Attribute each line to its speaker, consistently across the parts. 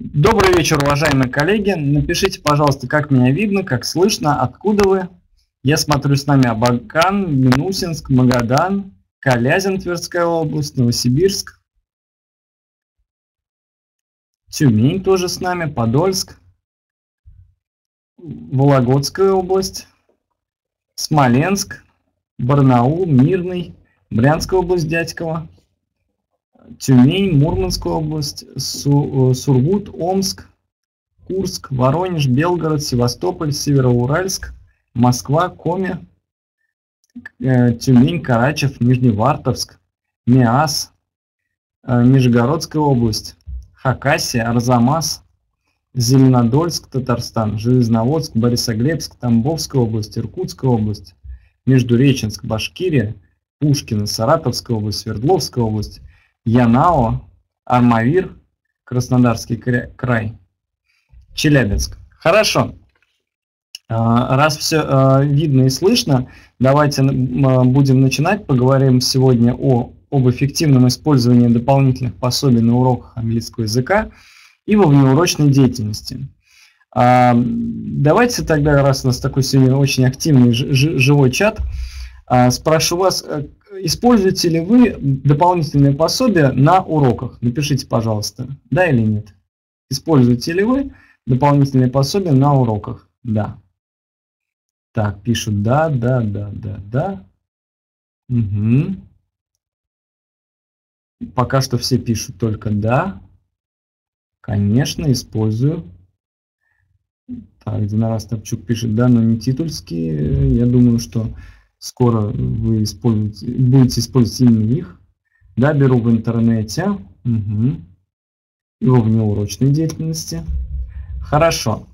Speaker 1: Добрый вечер, уважаемые коллеги. Напишите, пожалуйста, как меня видно, как слышно, откуда вы. Я смотрю с нами Абакан, Минусинск, Магадан, Калязин, Тверская область, Новосибирск, Тюмень тоже с нами, Подольск, Вологодская область, Смоленск, Барнаул, Мирный, Брянская область Дядькова, Тюмень, Мурманская область, Су э, Сургут, Омск, Курск, Воронеж, Белгород, Севастополь, Североуральск, Москва, Коми, э, Тюмень, Карачев, Нижневартовск, Миас, э, Нижегородская область, Хакасия, Арзамас, Зеленодольск, Татарстан, Железноводск, Борисоглебск, Тамбовская область, Иркутская область, Междуреченск, Башкирия, Пушкина, Саратовская область, Свердловская область, Янао, Армавир, Краснодарский край, Челябинск. Хорошо. А, раз все а, видно и слышно, давайте а, будем начинать. Поговорим сегодня о, об эффективном использовании дополнительных пособий на уроках английского языка и во внеурочной деятельности. Давайте тогда, раз у нас такой сегодня очень активный живой чат, спрошу вас, э, используете ли вы дополнительные пособия на уроках? Напишите, пожалуйста, да или нет. Используете ли вы дополнительные пособия на уроках? Да. Так, пишут да, да, да, да, да. Угу. Пока что все пишут только да. Конечно, использую. Так, Динара Ставчук пишет, да, но не титульские. Я думаю, что скоро вы используете, будете использовать именно их. Да, беру в интернете. Угу. И во внеурочной деятельности. Хорошо.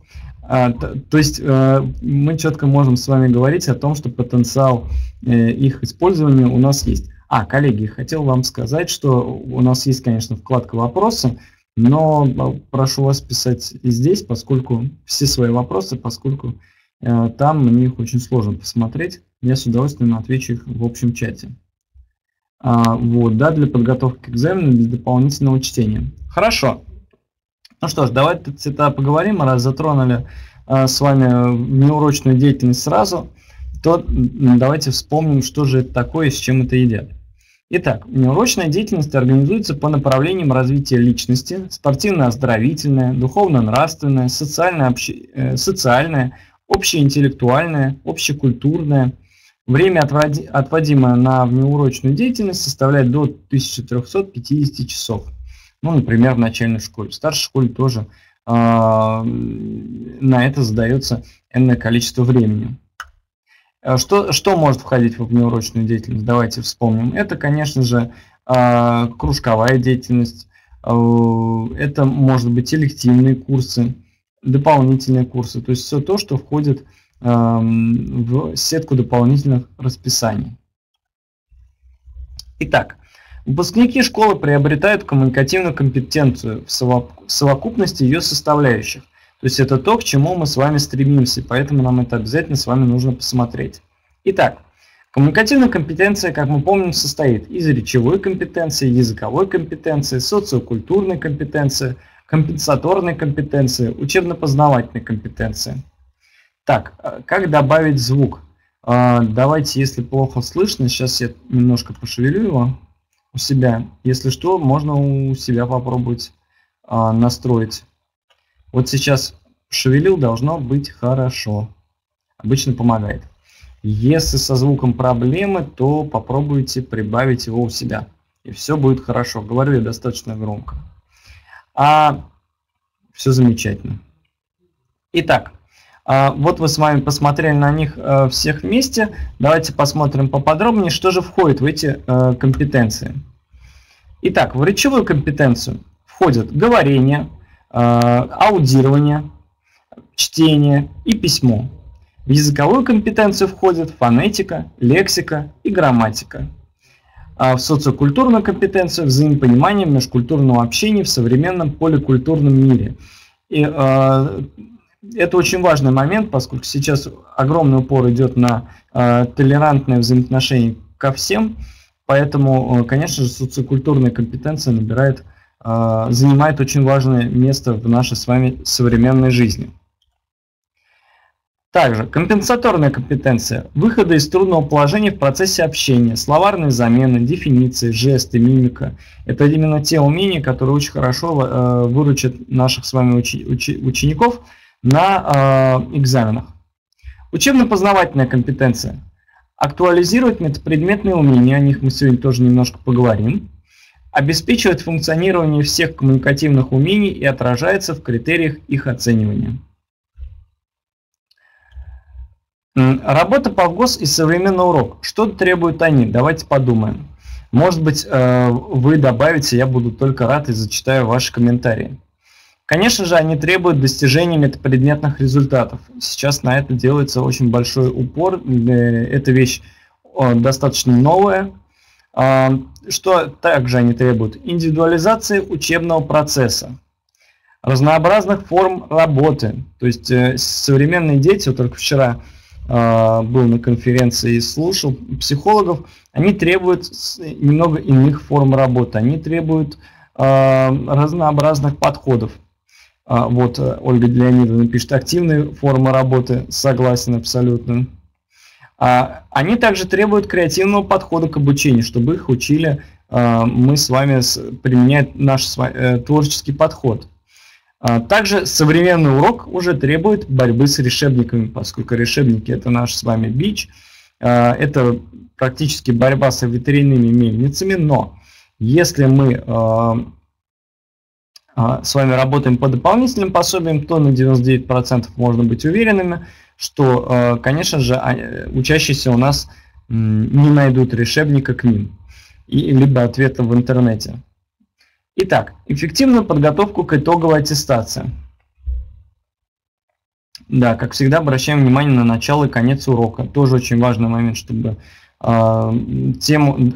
Speaker 1: А, то, то есть а, мы четко можем с вами говорить о том, что потенциал э, их использования у нас есть. А, коллеги, хотел вам сказать, что у нас есть, конечно, вкладка «Вопросы», но а, прошу вас писать здесь, поскольку все свои вопросы, поскольку э, там мне их очень сложно посмотреть. Я с удовольствием отвечу их в общем чате. А, вот, да, для подготовки к экзамену без дополнительного чтения. Хорошо. Ну что ж, давайте тогда поговорим, раз затронули э, с вами неурочную деятельность сразу, то давайте вспомним, что же это такое и с чем это едят. Итак, неурочная деятельность организуется по направлениям развития личности, спортивно-оздоровительная, духовно-нравственная, социально-социальная, социальная, общеинтеллектуальная, общекультурная, Время, отводимое на внеурочную деятельность, составляет до 1350 часов. Ну, например, в начальной школе. В старшей школе тоже э, на это задается энное количество времени. А что, что может входить в внеурочную деятельность? Давайте вспомним. Это, конечно же, э, кружковая деятельность, э, это может быть элективные курсы, дополнительные курсы, то есть все то, что входит в Эм, в сетку дополнительных расписаний. Итак, выпускники школы приобретают коммуникативную компетенцию в совокупности ее составляющих. То есть это то, к чему мы с вами стремимся, поэтому нам это обязательно с вами нужно посмотреть. Итак, коммуникативная компетенция, как мы помним, состоит из речевой компетенции, языковой компетенции, социокультурной компетенции, компенсаторной компетенции, учебно-познавательной компетенции. Так, э, как добавить звук? А, давайте, если плохо слышно, сейчас я немножко пошевелю его у себя. Если что, можно у себя попробовать а, настроить. Вот сейчас шевелил, должно быть хорошо. Обычно помогает. Если со звуком проблемы, то попробуйте прибавить его у себя. И все будет хорошо. Говорю я достаточно громко. А все замечательно. Итак, а, вот вы с вами посмотрели на них э, всех вместе. Давайте посмотрим поподробнее, что же входит в эти э, компетенции. Итак, в речевую компетенцию входят говорение, э, аудирование, чтение и письмо. В языковую компетенцию входят фонетика, лексика и грамматика. А в социокультурную компетенцию взаимопонимание межкультурного общения в современном поликультурном мире. И это очень важный момент, поскольку сейчас огромный упор идет на э, толерантное взаимоотношение ко всем, поэтому, э, конечно же, социокультурная компетенция набирает э, занимает очень важное место в нашей с вами современной жизни. Также компенсаторная компетенция. Выходы из трудного положения в процессе общения, словарные замены, дефиниции, жесты, мимика. Это именно те умения, которые очень хорошо э, выручат наших с вами учи учи учеников на э, экзаменах. Учебно-познавательная компетенция. Актуализировать метапредметные умения, о них мы сегодня тоже немножко поговорим. Обеспечивает функционирование всех коммуникативных умений и отражается в критериях их оценивания. Работа по ГОС и современный урок. Что требуют они? Давайте подумаем. Может быть, э, вы добавите, я буду только рад и зачитаю ваши комментарии. Конечно же, они требуют достижения метапредметных результатов. Сейчас на это делается очень большой упор. Э, эта вещь достаточно новая. А, что также они требуют? Индивидуализации учебного процесса, разнообразных форм работы. То есть э, современные дети, вот только вчера был на конференции и слушал психологов, они требуют немного иных форм работы, они требуют а, разнообразных подходов. А, вот э, Ольга Леонидовна пишет, активные формы работы, согласен абсолютно. Они также требуют креативного подхода к обучению, чтобы их учили мы с вами применять наш э, творческий подход. А, также современный урок уже требует борьбы с решебниками, поскольку решебники это наш с вами бич, а, это практически борьба с ветряными мельницами, но если мы а, с вами работаем по дополнительным пособиям, то на 99% можно быть уверенными, что, конечно же, учащиеся у нас не найдут решебника к ним, и, либо ответа в интернете. Итак, эффективную подготовку к итоговой аттестации. Да, как всегда, обращаем внимание на начало и конец урока. Тоже очень важный момент, чтобы э, тему,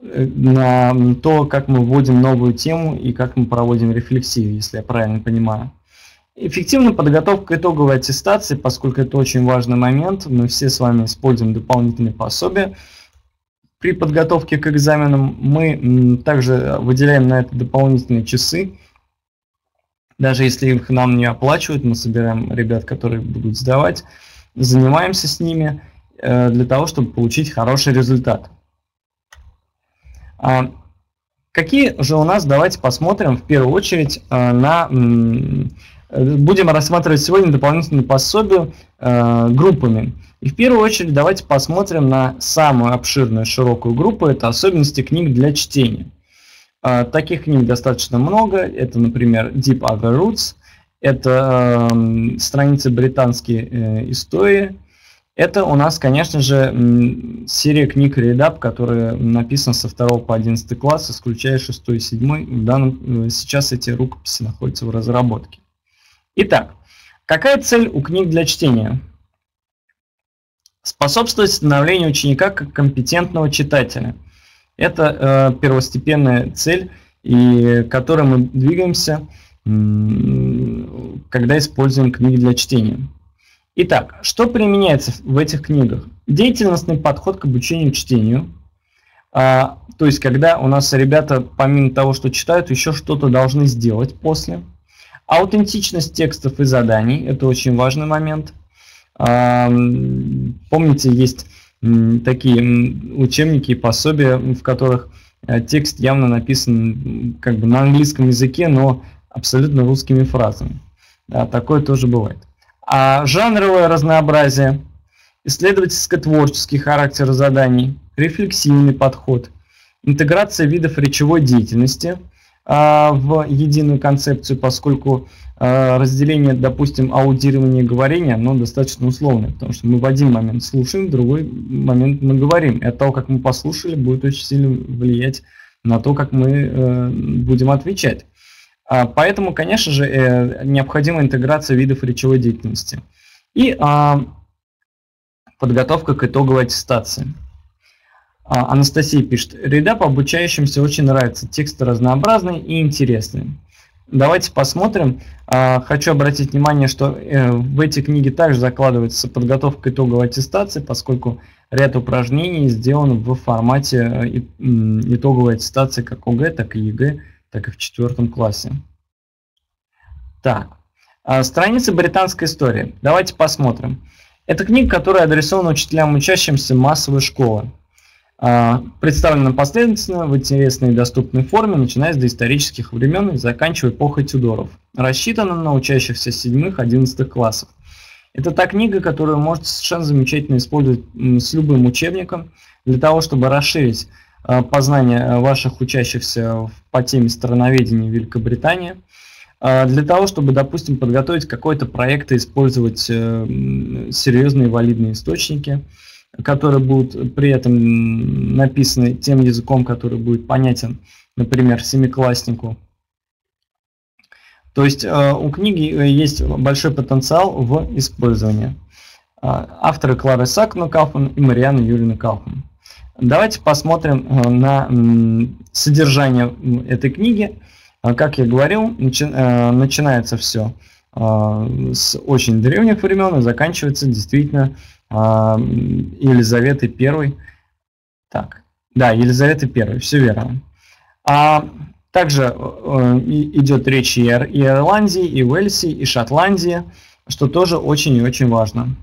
Speaker 1: на то, как мы вводим новую тему и как мы проводим рефлексию, если я правильно понимаю. Эффективная подготовка к итоговой аттестации, поскольку это очень важный момент, мы все с вами используем дополнительные пособия. При подготовке к экзаменам мы также выделяем на это дополнительные часы. Даже если их нам не оплачивают, мы собираем ребят, которые будут сдавать, занимаемся с ними э, для того, чтобы получить хороший результат. А какие же у нас, давайте посмотрим в первую очередь э, на... Будем рассматривать сегодня дополнительные пособия э, группами. И в первую очередь давайте посмотрим на самую обширную широкую группу, это особенности книг для чтения. А, таких книг достаточно много, это, например, Deep Other Roots, это э, страницы британские э, истории, это у нас, конечно же, серия книг Read которая написана со 2 по 11 класс, исключая 6 и 7. В данном, э, сейчас эти рукописи находятся в разработке. Итак, какая цель у книг для чтения? Способствовать становлению ученика как компетентного читателя. Это э, первостепенная цель, и которой мы двигаемся, когда используем книги для чтения. Итак, что применяется в этих книгах? Деятельностный подход к обучению чтению. А, то есть, когда у нас ребята, помимо того, что читают, еще что-то должны сделать после. Аутентичность текстов и заданий – это очень важный момент – Помните, есть такие учебники и пособия, в которых э, текст явно написан как бы на английском языке, но абсолютно русскими фразами. Да, такое тоже бывает. А жанровое разнообразие, исследовательско-творческий характер заданий, рефлексивный подход, интеграция видов речевой деятельности а, в единую концепцию, поскольку разделение, допустим, аудирования и говорения, оно достаточно условное, потому что мы в один момент слушаем, в другой момент мы говорим. И от того, как мы послушали, будет очень сильно влиять на то, как мы э, будем отвечать. А, поэтому, конечно же, э, необходима интеграция видов речевой деятельности. И а, подготовка к итоговой аттестации. Анастасия пишет, ряда по обучающимся очень нравится, тексты разнообразные и интересные. Давайте посмотрим. А, хочу обратить внимание, что э, в эти книги также закладывается подготовка итоговой аттестации, поскольку ряд упражнений сделан в формате э, итоговой аттестации как ОГЭ, так и ЕГЭ, так и в четвертом классе. Так, а, страница британской истории. Давайте посмотрим. Это книга, которая адресована учителям, учащимся массовой школы. А, представлена последовательно в интересной и доступной форме, начиная с доисторических времен и заканчивая эпохой Тюдоров. Рассчитана на учащихся 7-11 классов. Это та книга, которую можете совершенно замечательно использовать с любым учебником для того, чтобы расширить а, познание ваших учащихся по теме страноведения Великобритании – а, для того, чтобы, допустим, подготовить какой-то проект и использовать э, серьезные валидные источники, которые будут при этом написаны тем языком, который будет понятен, например, семикласснику. То есть э, у книги э, есть большой потенциал в использовании. А, авторы Клары Сакна Кауфман и Марианы Юрьевна Кауфман. Давайте посмотрим на содержание этой книги как я говорил, начи э, начинается все с очень древних времен и заканчивается действительно Елизаветой I. Так, да, Елизаветы I, все верно. А также э, идет речь и о Ирландии, и Уэльсе, и Шотландии, что тоже очень и очень важно.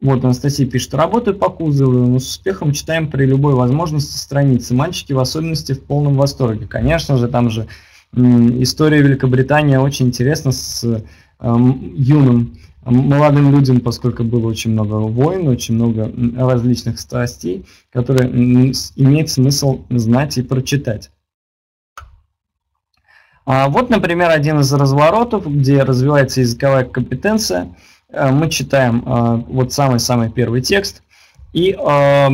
Speaker 1: Вот Анастасия пишет, работаю по кузову, но с успехом читаем при любой возможности страницы. Мальчики в особенности в полном восторге. Конечно же, там же история Великобритании очень интересна с э, юным молодым людям, поскольку было очень много войн, очень много различных страстей, которые имеет смысл знать и прочитать. А вот, например, один из разворотов, где развивается языковая компетенция – Э, мы читаем э, вот самый-самый первый текст, и э,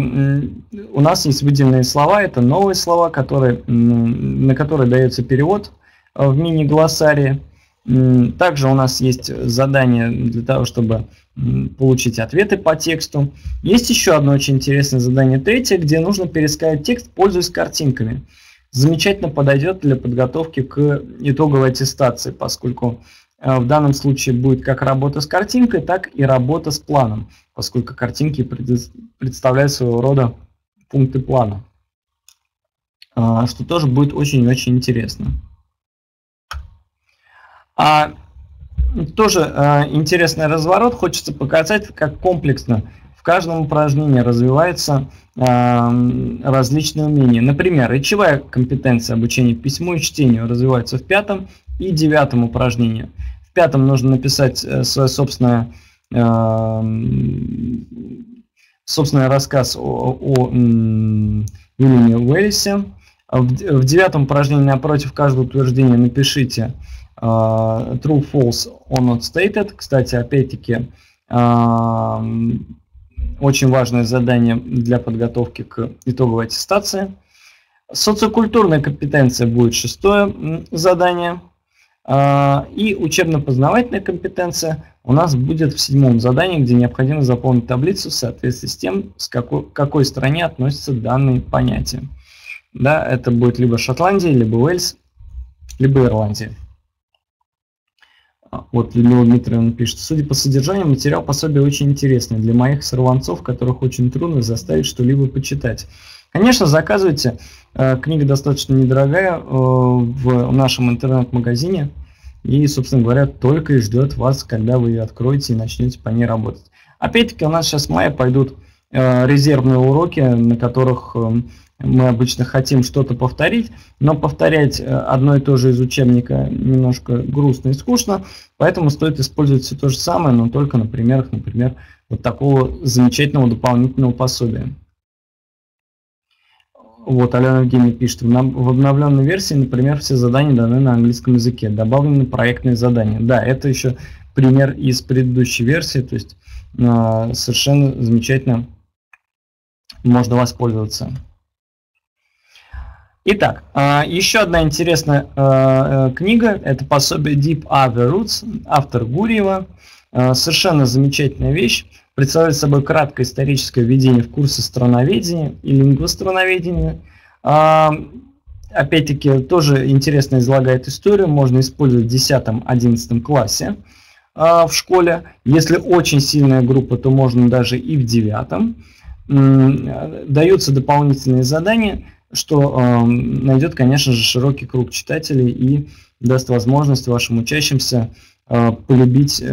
Speaker 1: у нас есть выделенные слова, это новые слова, которые, на которые дается перевод в мини-глоссарии. Также у нас есть задание для того, чтобы получить ответы по тексту. Есть еще одно очень интересное задание, третье, где нужно пересказать текст, пользуясь картинками. Замечательно подойдет для подготовки к итоговой аттестации, поскольку Э, в данном случае будет как работа с картинкой, так и работа с планом, поскольку картинки представляют своего рода пункты плана, а, что тоже будет очень-очень интересно. А тоже э, интересный разворот, хочется показать, как комплексно в каждом упражнении развиваются э, различные умения. Например, речевая компетенция обучения письму и чтению развивается в пятом и девятом упражнении – в пятом нужно написать э, свое собственное, э, собственный рассказ о, о Вильяме Уэллисе. В, в девятом упражнении напротив каждого утверждения напишите э, true, false or not stated. Кстати, опять-таки, э, очень важное задание для подготовки к итоговой аттестации. Социокультурная компетенция будет шестое задание – а, и учебно-познавательная компетенция у нас будет в седьмом задании, где необходимо заполнить таблицу в соответствии с тем, с какой, какой стране относятся данные понятия. Да, это будет либо Шотландия, либо Уэльс, либо Ирландия. А, вот Людмила Дмитриевна пишет, судя по содержанию, материал пособия очень интересный для моих сорванцов, которых очень трудно заставить что-либо почитать. Конечно, заказывайте. Э, книга достаточно недорогая э, в нашем интернет-магазине. И, собственно говоря, только и ждет вас, когда вы ее откроете и начнете по ней работать. Опять-таки у нас сейчас в мае пойдут э, резервные уроки, на которых мы обычно хотим что-то повторить, но повторять одно и то же из учебника немножко грустно и скучно, поэтому стоит использовать все то же самое, но только на примерах, например, вот такого замечательного дополнительного пособия. Вот, Алена Евгения пишет, в обновленной версии, например, все задания даны на английском языке, добавлены проектные задания. Да, это еще пример из предыдущей версии, то есть э, совершенно замечательно можно воспользоваться. Итак, э, еще одна интересная э, книга, это пособие Deep Other Roots, автор Гурьева. Совершенно замечательная вещь представляет собой краткое историческое введение в курсы страноведения и лингвостроноведения. А, опять-таки, тоже интересно излагает историю, можно использовать в 10-11 классе а, в школе. Если очень сильная группа, то можно даже и в 9. Даются дополнительные задания, что э, найдет, конечно же, широкий круг читателей и даст возможность вашим учащимся э, полюбить э,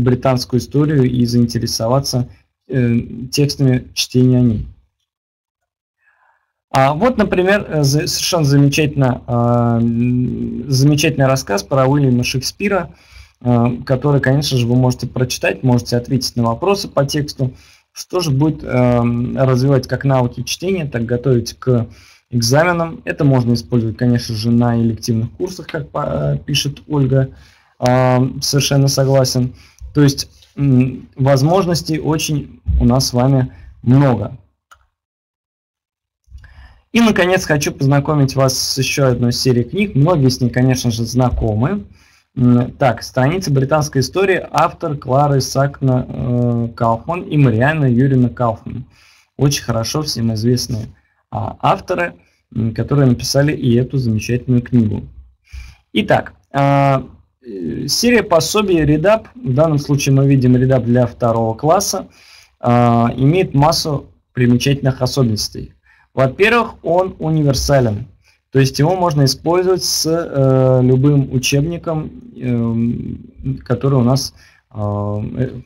Speaker 1: британскую историю и заинтересоваться э, текстами чтения о ней. А вот, например, э, совершенно замечательно, э, замечательный рассказ про Уильяма Шекспира, э, который, конечно же, вы можете прочитать, можете ответить на вопросы по тексту что же будет э, развивать как навыки чтения, так готовить к экзаменам. Это можно использовать, конечно же, на элективных курсах, как э, пишет Ольга. Э, совершенно согласен. То есть э, возможностей очень у нас с вами много. И, наконец, хочу познакомить вас с еще одной серией книг. Многие с ней, конечно же, знакомы. Так, страница британской истории, автор Клары Сакна э, Кауфман и Марианна Юрьевна Кауфман. Очень хорошо всем известные а, авторы, которые написали и эту замечательную книгу. Итак, а, э, серия пособий Редап, в данном случае мы видим Редап для второго класса, а, имеет массу примечательных особенностей. Во-первых, он универсален. То есть его можно использовать с э, любым учебником, э, который у нас э,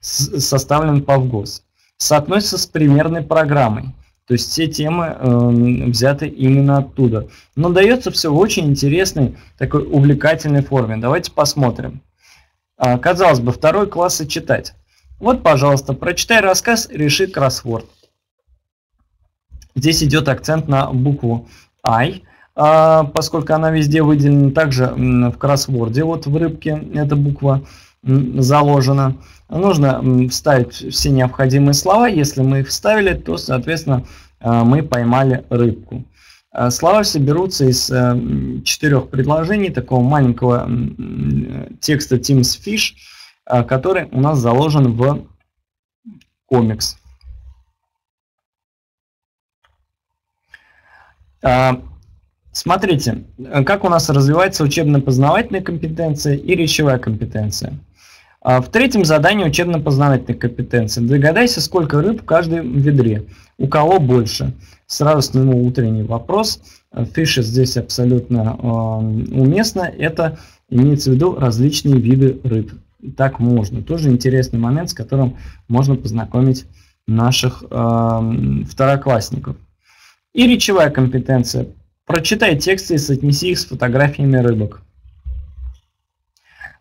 Speaker 1: составлен по ВГОС. Соотносится с примерной программой. То есть все темы э, взяты именно оттуда. Но дается все в очень интересной, такой увлекательной форме. Давайте посмотрим. А, казалось бы, второй класс и читать. Вот, пожалуйста, прочитай рассказ, реши кроссворд. Здесь идет акцент на букву I. А, поскольку она везде выделена, также в кроссворде, вот в рыбке эта буква заложена. Нужно вставить все необходимые слова. Если мы их вставили, то, соответственно, а, мы поймали рыбку. А, слова все берутся из э, четырех предложений такого маленького текста Teams Fish, который у нас заложен в комикс. Смотрите, как у нас развивается учебно-познавательная компетенция и речевая компетенция. А, в третьем задании учебно-познавательной компетенции. Догадайся, сколько рыб в каждом ведре. У кого больше? Сразу сниму утренний вопрос. Фиши здесь абсолютно э, уместно. Это имеется в виду различные виды рыб. Так можно. Тоже интересный момент, с которым можно познакомить наших э, второклассников. И речевая компетенция. Прочитай тексты и соотнеси их с фотографиями рыбок.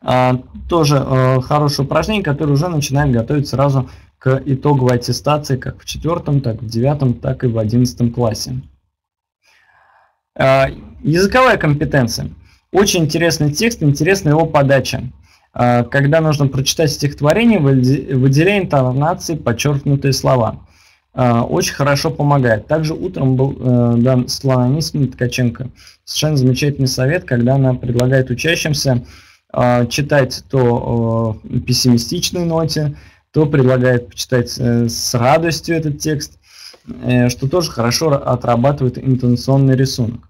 Speaker 1: А, тоже а, хорошее упражнение, которое уже начинает готовить сразу к итоговой аттестации как в четвертом, так в девятом, так и в одиннадцатом классе. А, языковая компетенция. Очень интересный текст, интересна его подача. А, когда нужно прочитать стихотворение, выделяй интонации подчеркнутые слова. А, очень хорошо помогает. Также утром был э, дан Анисовна Ткаченко совершенно замечательный совет, когда она предлагает учащимся э, читать то э, пессимистичной ноте, то предлагает почитать э, с радостью этот текст, э, что тоже хорошо отрабатывает интонационный рисунок.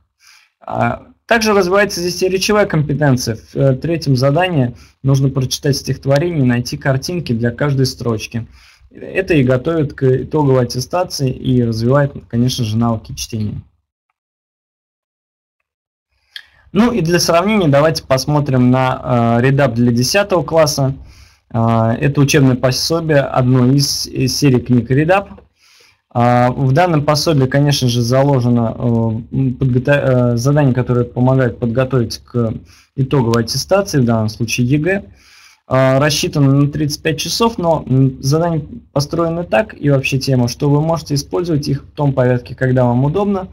Speaker 1: А, также развивается здесь и речевая компетенция. В э, третьем задании нужно прочитать стихотворение и найти картинки для каждой строчки. Это и готовит к итоговой аттестации и развивает, конечно же, навыки чтения. Ну и для сравнения давайте посмотрим на э, Read Up для 10 класса. Э, это учебное пособие, одно из, серии книг Read Up. Э, в данном пособии, конечно же, заложено э, задание, которое помогает подготовить к итоговой аттестации, в данном случае ЕГЭ. А, рассчитано на 35 часов, но задания построены так и вообще тема, что вы можете использовать их в том порядке, когда вам удобно,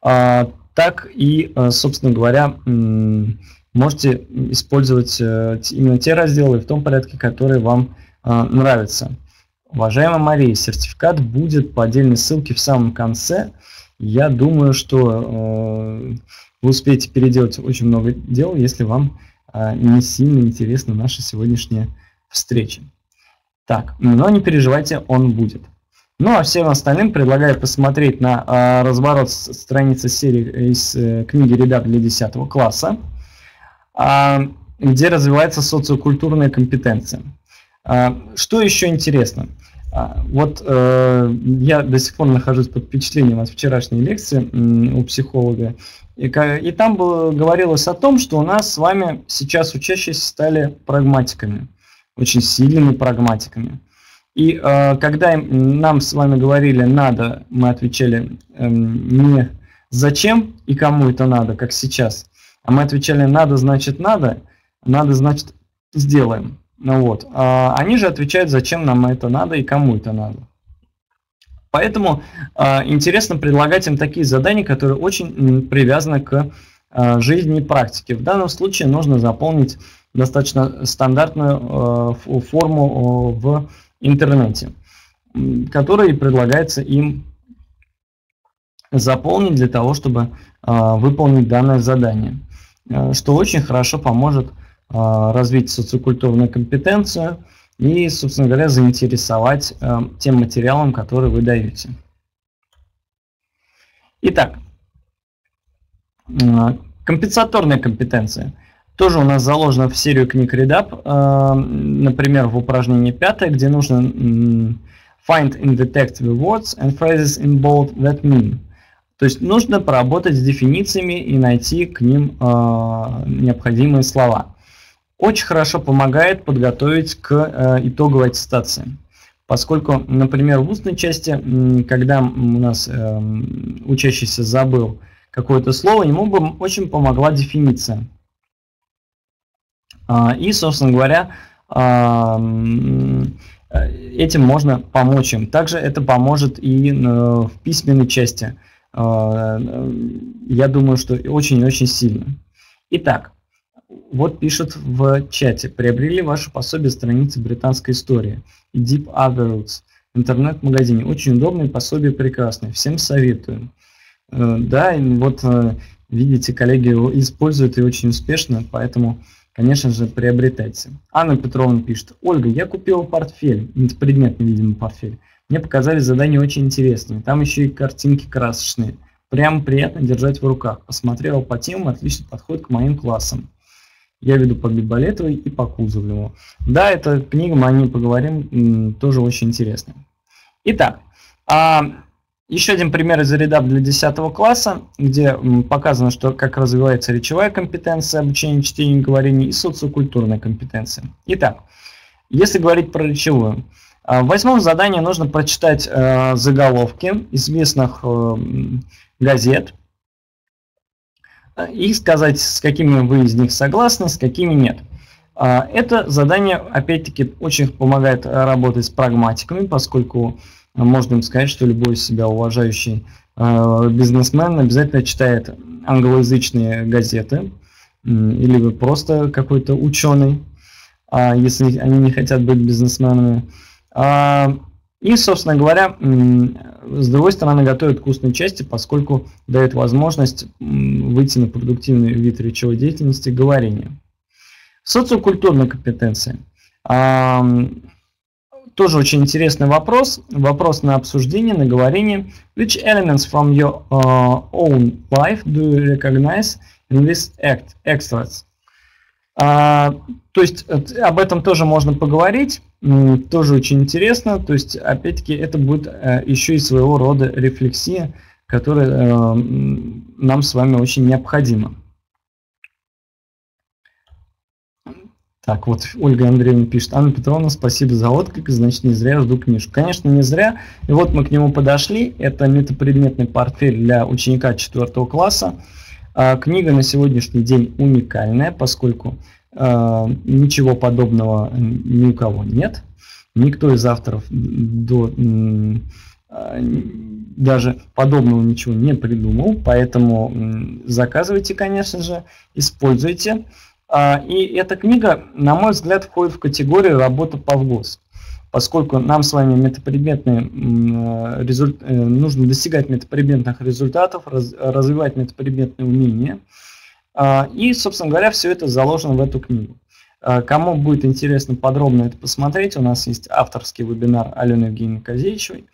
Speaker 1: а, так и, а, собственно говоря, можете использовать э, именно те разделы в том порядке, которые вам нравятся. Уважаемая Мария, сертификат будет по отдельной ссылке в самом конце. Я думаю, что э, вы успеете переделать очень много дел, если вам не сильно интересна наша сегодняшняя встреча. Так, но не переживайте, он будет. Ну а всем остальным предлагаю посмотреть на э, разворот страницы серии из э, книги «Ребят для 10 класса», э, где развивается социокультурная компетенция. Э, что еще интересно? А, вот э, я до сих пор нахожусь под впечатлением от вчерашней лекции у психолога. И, и там было, говорилось о том, что у нас с вами сейчас учащиеся стали прагматиками, очень сильными прагматиками. И э, когда нам с вами говорили «надо», мы отвечали э, не «зачем» и «кому это надо», как сейчас, а мы отвечали «надо, значит надо», «надо, значит сделаем». Ну вот. А они же отвечают, зачем нам это надо и кому это надо. Поэтому э, интересно предлагать им такие задания, которые очень привязаны к э, жизни и практике. В данном случае нужно заполнить достаточно стандартную э, форму в интернете, которая предлагается им заполнить для того, чтобы выполнить данное задание, э, что очень хорошо поможет развить социокультурную компетенцию, и, собственно говоря, заинтересовать э, тем материалом, который вы даете. Итак, э, компенсаторная компетенция. Тоже у нас заложена в серию книг Redapp, э, например, в упражнении пятое, где нужно find in detective words and phrases in bold that mean. То есть нужно поработать с дефинициями и найти к ним э, необходимые слова очень хорошо помогает подготовить к э, итоговой аттестации. Поскольку, например, в устной части, когда у нас э, учащийся забыл какое-то слово, ему бы очень помогла дефиниция. А, и, собственно говоря, а, этим можно помочь им. Также это поможет и э, в письменной части. А, я думаю, что очень-очень сильно. Итак, вот пишет в чате. Приобрели ваше пособие страницы британской истории. Deep Other в интернет-магазине. Очень удобное пособие, прекрасное. Всем советую. Э, да, вот э, видите, коллеги его используют и очень успешно, поэтому, конечно же, приобретайте. Анна Петровна пишет. Ольга, я купила портфель, предметный, видимо, портфель. Мне показали задание очень интересное. Там еще и картинки красочные. Прям приятно держать в руках. Посмотрел по темам, отлично подходит к моим классам. Я веду по Бибалетовой и по Кузовлеву. Да, эта книга, мы о ней поговорим, тоже очень интересная. Итак, а, еще один пример из редап для 10 класса, где показано, что как развивается речевая компетенция, обучение чтению и говорению и социокультурная компетенция. Итак, если говорить про речевую, а, в восьмом задании нужно прочитать э, заголовки известных э, газет, и сказать, с какими вы из них согласны, с какими нет. А, это задание, опять-таки, очень помогает работать с прагматиками, поскольку можно им сказать, что любой себя уважающий а, бизнесмен обязательно читает англоязычные газеты или просто какой-то ученый, а, если они не хотят быть бизнесменами. И, собственно говоря, с другой стороны, готовят вкусные части, поскольку дает возможность выйти на продуктивный вид речевой деятельности говорения. Социокультурная компетенция. Тоже очень интересный вопрос. Вопрос на обсуждение, на говорение. Which elements from your uh, own life do you recognize in this act, extracts? А, то есть об этом тоже можно поговорить, тоже очень интересно. То есть, опять-таки, это будет э, еще и своего рода рефлексия, которая э, нам с вами очень необходима. Так, вот Ольга Андреевна пишет, Анна Петровна, спасибо за отклик, значит не зря жду книжку. Конечно, не зря. И вот мы к нему подошли. Это метапредметный портфель для ученика 4 класса. А, книга на сегодняшний день уникальная, поскольку ничего подобного ни у кого нет. Никто из авторов до, э, даже подобного ничего не придумал, поэтому заказывайте, конечно же, используйте. Э, и эта книга, на мой взгляд, входит в категорию работа по ВГОС поскольку нам с вами метапредметные, э, э, нужно достигать метапредметных результатов, раз, развивать метапредметные умения. А, и, собственно говоря, все это заложено в эту книгу. А, кому будет интересно подробно это посмотреть, у нас есть авторский вебинар Алены Евгеньевны Козеичевой,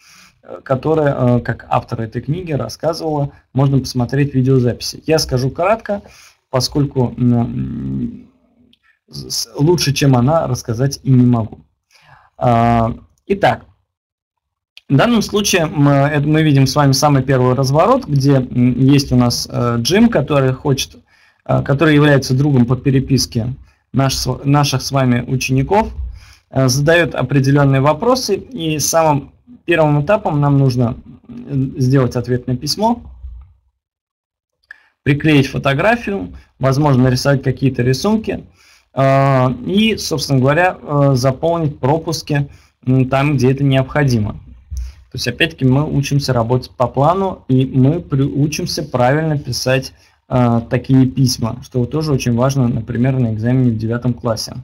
Speaker 1: э, которая, как автор этой книги, рассказывала, можно посмотреть видеозаписи. Я скажу кратко, поскольку лучше, чем она, рассказать и не могу. А, итак, В данном случае мы, мы видим с вами самый первый разворот, где есть у нас Джим, который хочет, который является другом по переписке наш, наших с вами учеников, задает определенные вопросы, и самым первым этапом нам нужно сделать ответное письмо, приклеить фотографию, возможно, нарисовать какие-то рисунки э, и, собственно говоря, э, заполнить пропуски там, где это необходимо. То есть, опять-таки, мы учимся работать по плану, и мы учимся правильно писать э, такие письма, что тоже очень важно, например, на экзамене в девятом классе.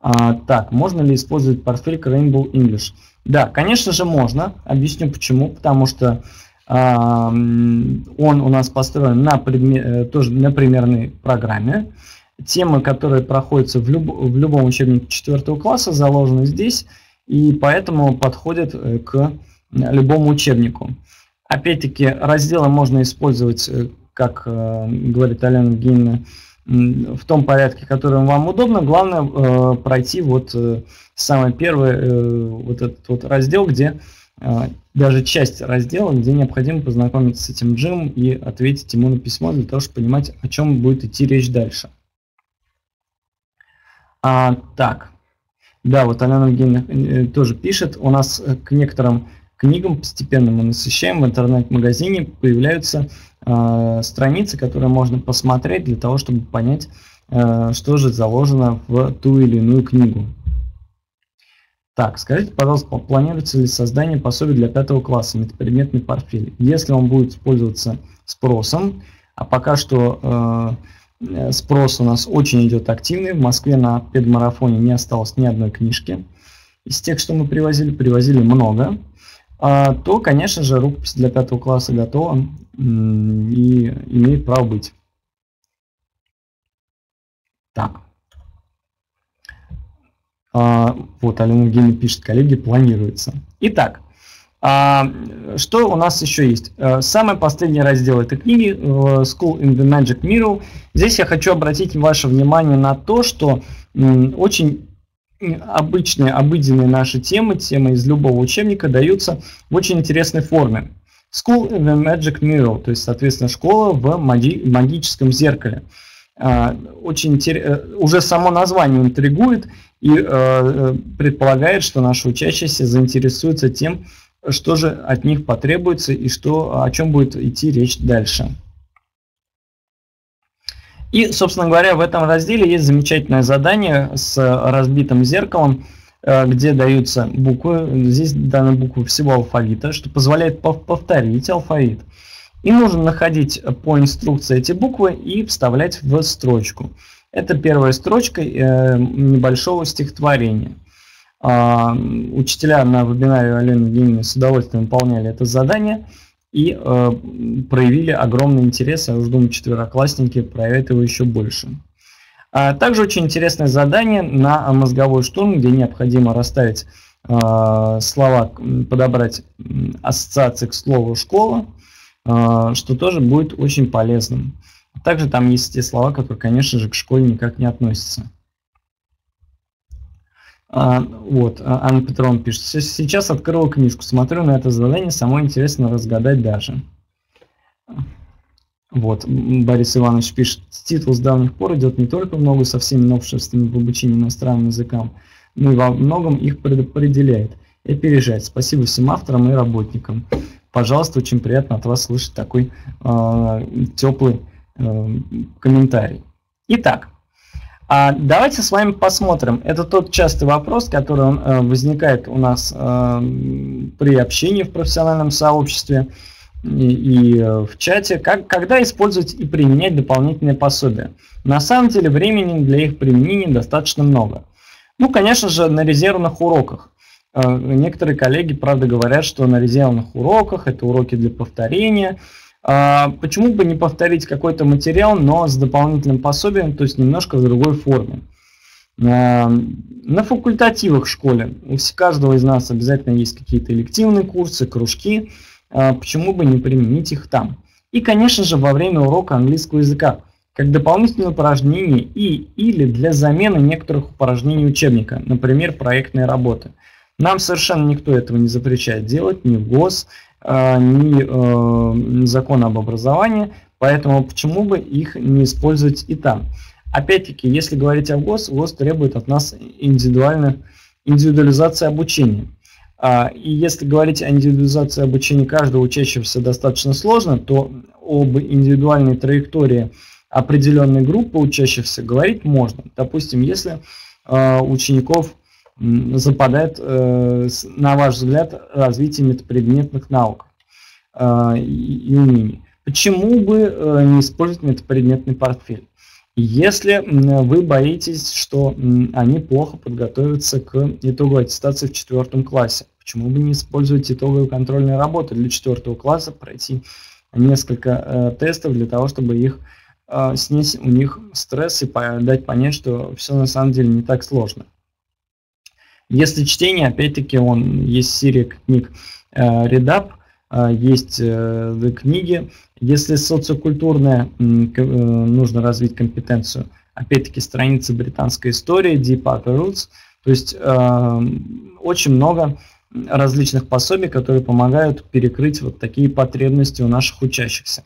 Speaker 1: А, так, можно ли использовать портфель Rainbow English? Да, конечно же можно. Объясню почему. Потому что он у нас построен на, предме, э, тоже на примерной программе. Темы, которые проходятся в, люб, в любом учебнике 4 класса, заложены здесь, и поэтому подходят э, к любому учебнику. Опять-таки, разделы можно использовать, э, как говорит Алена Евгеньевна, в том порядке, который вам удобно. Главное пройти вот самый первый вот этот вот раздел, где даже часть раздела, где необходимо познакомиться с этим джимом и ответить ему на письмо для того, чтобы понимать, о чем будет идти речь дальше. А, так, да, вот Алена Евгеньевна э, тоже пишет, у нас э, к некоторым книгам постепенно мы насыщаем, в интернет-магазине появляются э, страницы, которые можно посмотреть для того, чтобы понять, э, что же заложено в ту или иную книгу. Так, скажите, пожалуйста, планируется ли создание пособия для пятого класса, метапредметный портфель? Если он будет использоваться спросом, а пока что э, спрос у нас очень идет активный, в Москве на педмарафоне не осталось ни одной книжки из тех, что мы привозили, привозили много, а, то, конечно же, рукопись для пятого класса готова и имеет право быть. Так. А, вот, Алена Евгеньевна пишет, коллеги, планируется. Итак, а, что у нас еще есть? А, самый последний раздел этой книги School in the Magic Mirror. Здесь я хочу обратить ваше внимание на то, что очень обычные, обыденные наши темы, темы из любого учебника даются в очень интересной форме. School in the Magic Mirror, то есть, соответственно, школа в маги магическом зеркале. Очень интерес... Э, уже само название интригует, и э, предполагает, что наши учащиеся заинтересуются тем, что же от них потребуется и что, о чем будет идти речь дальше. И, собственно говоря, в этом разделе есть замечательное задание с разбитым зеркалом, э, где даются буквы, здесь даны буквы всего алфавита, что позволяет повторить алфавит. И нужно находить по инструкции эти буквы и вставлять в строчку. Это первая строчка э, небольшого стихотворения. А, учителя на вебинаре Алены Евгеньевны с удовольствием выполняли это задание и э, проявили огромный интерес. Я уже думаю, четвероклассники проявят его еще больше. А также очень интересное задание на мозговой штурм, где необходимо расставить э, слова, подобрать ассоциации к слову «школа», что тоже будет очень полезным. Также там есть те слова, которые, конечно же, к школе никак не относятся. А, вот, а, Анна Петрон пишет. Сейчас открыла книжку, смотрю на это задание, самое интересно разгадать даже. Вот, Борис Иванович пишет, титул с давних пор идет не только в со всеми новшествами в обучении иностранным языкам, но и во многом их предопределяет и опережает. Спасибо всем авторам и работникам. Пожалуйста, очень приятно от вас слышать такой э, теплый Э, комментарий. Итак, а давайте с вами посмотрим. Это тот частый вопрос, который э, возникает у нас э, при общении в профессиональном сообществе и, в чате. Как, когда использовать и применять дополнительные пособия? На самом деле времени для их применения достаточно много. Ну, конечно же, на резервных уроках. Некоторые коллеги, правда, говорят, что на резервных уроках это уроки для повторения – а, почему бы не повторить какой-то материал, но с дополнительным пособием, то есть немножко в другой форме? А, на факультативах в школе у каждого из нас обязательно есть какие-то элективные курсы, кружки. А, почему бы не применить их там? И, конечно же, во время урока английского языка, как дополнительное упражнение и или для замены некоторых упражнений учебника, например, проектной работы. Нам совершенно никто этого не запрещает делать, ни ГОС, э, ни э, закон об образовании, поэтому почему бы их не использовать и там. Опять-таки, если говорить о ГОС, ГОС требует от нас индивидуальной индивидуализации обучения. А, и если говорить о индивидуализации обучения каждого учащегося достаточно сложно, то об индивидуальной траектории определенной группы учащихся говорить можно. Допустим, если э, учеников западает, э, на ваш взгляд, развитие метапредметных наук и, и умений. Почему бы э, не использовать метапредметный портфель? Если вы боитесь, что они плохо подготовятся к итоговой аттестации в четвертом классе, почему бы не использовать итоговую контрольную работу для четвертого класса, пройти несколько э, тестов для того, чтобы их э, снизить у них стресс и дать понять, что все на самом деле не так сложно. Если чтение, опять-таки, он есть серия книг э, Redapt, э, есть э, книги. Если социокультурное э, нужно развить компетенцию, опять-таки страницы британской истории, Deep Upper Roots, то есть э, очень много различных пособий, которые помогают перекрыть вот такие потребности у наших учащихся.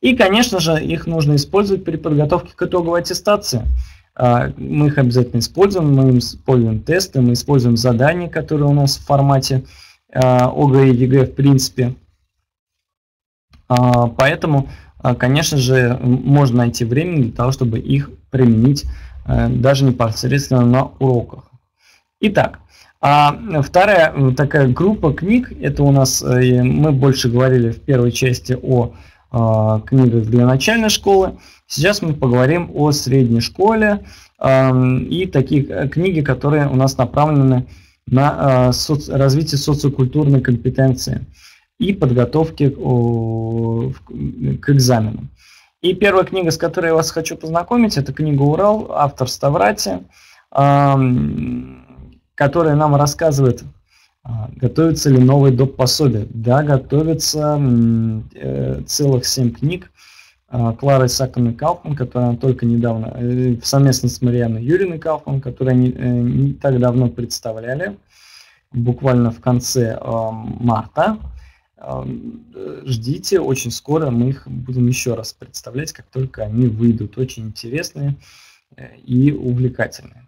Speaker 1: И, конечно же, их нужно использовать при подготовке к итоговой аттестации. А, мы их обязательно используем, мы используем тесты, мы используем задания, которые у нас в формате а, ОГЭ и ЕГЭ в принципе. А, поэтому, конечно же, можно найти время для того, чтобы их применить даже непосредственно на уроках. Итак, а вторая такая группа книг, это у нас, э, мы больше говорили в первой части о э, книгах для начальной школы. Сейчас мы поговорим о средней школе э, и такие э, книги, которые у нас направлены на э, соци развитие социокультурной компетенции и подготовки к экзамену. И первая книга, с которой я вас хочу познакомить, это книга «Урал», автор Ставрати. Которая нам рассказывает, а, готовится ли новый доп. пособие. Да, готовится э, целых семь книг э, Клары Исаковны Кауфман, которая только недавно, э, совместно с Марианной Юриной Кауфман, которую они э, не так давно представляли, буквально в конце э, марта. Ждите, очень скоро мы их будем еще раз представлять, как только они выйдут. Очень интересные и увлекательные.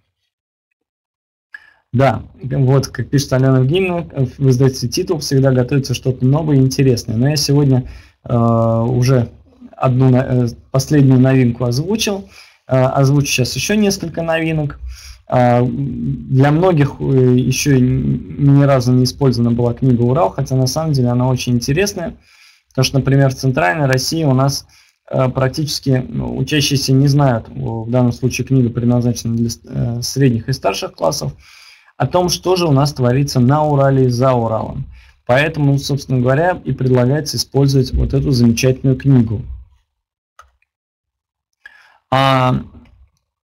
Speaker 1: Да, вот, как пишет Алена Евгеньевна, в издательстве «Титул» всегда готовится что-то новое и интересное. Но я сегодня э, уже одну, э, последнюю новинку озвучил. Э, озвучу сейчас еще несколько новинок. Э, для многих э, еще ни разу не использована была книга «Урал», хотя на самом деле она очень интересная. Потому что, например, в Центральной России у нас э, практически ну, учащиеся не знают, в данном случае книга предназначена для э, средних и старших классов, о том, что же у нас творится на Урале и за Уралом. Поэтому, собственно говоря, и предлагается использовать вот эту замечательную книгу. А,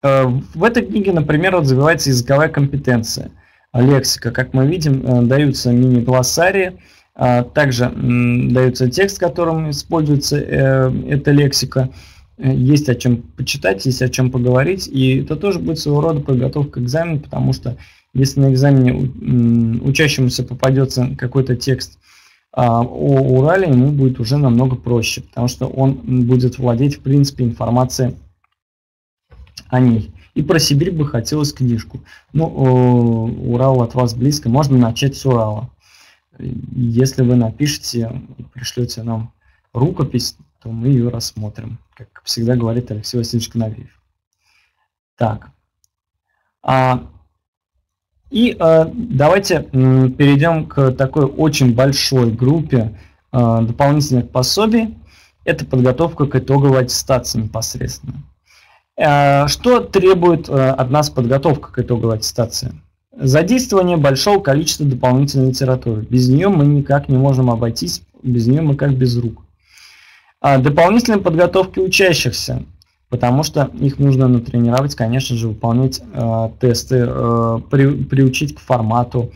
Speaker 1: э, в этой книге, например, развивается языковая компетенция, лексика. Как мы видим, э, даются мини-глоссарии, а также м, дается текст, которым используется э, эта лексика. Э, есть о чем почитать, есть о чем поговорить, и это тоже будет своего рода подготовка к экзамену, потому что если на экзамене учащемуся попадется какой-то текст а, о Урале, ему будет уже намного проще, потому что он будет владеть, в принципе, информацией о ней. И про Сибирь бы хотелось книжку. Ну, Урал от вас близко, можно начать с Урала. Если вы напишите, пришлете нам рукопись, то мы ее рассмотрим, как всегда говорит Алексей Васильевич Коновеев. Так. А и э, давайте э, перейдем к такой очень большой группе э, дополнительных пособий. Это подготовка к итоговой аттестации непосредственно. Э, что требует э, от нас подготовка к итоговой аттестации? Задействование большого количества дополнительной литературы. Без нее мы никак не можем обойтись, без нее мы как без рук. А дополнительная подготовка учащихся потому что их нужно натренировать, конечно же, выполнять э, тесты, э, при, приучить к формату,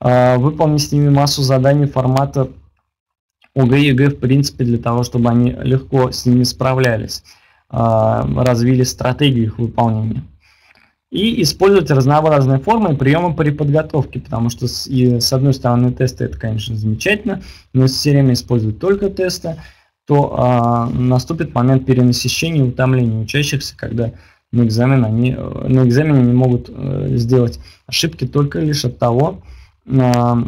Speaker 1: э, выполнить с ними массу заданий формата ОГЭ и ЕГЭ, в принципе, для того, чтобы они легко с ними справлялись, э, развили стратегию их выполнения. и использовать разнообразные формы и приемы при подготовке, потому что с, и, с одной стороны тесты это, конечно, замечательно, но все время использовать только тесты, то а, наступит момент перенасыщения и утомления учащихся, когда на, экзамен они, на экзамене они могут э, сделать ошибки только лишь от того, а,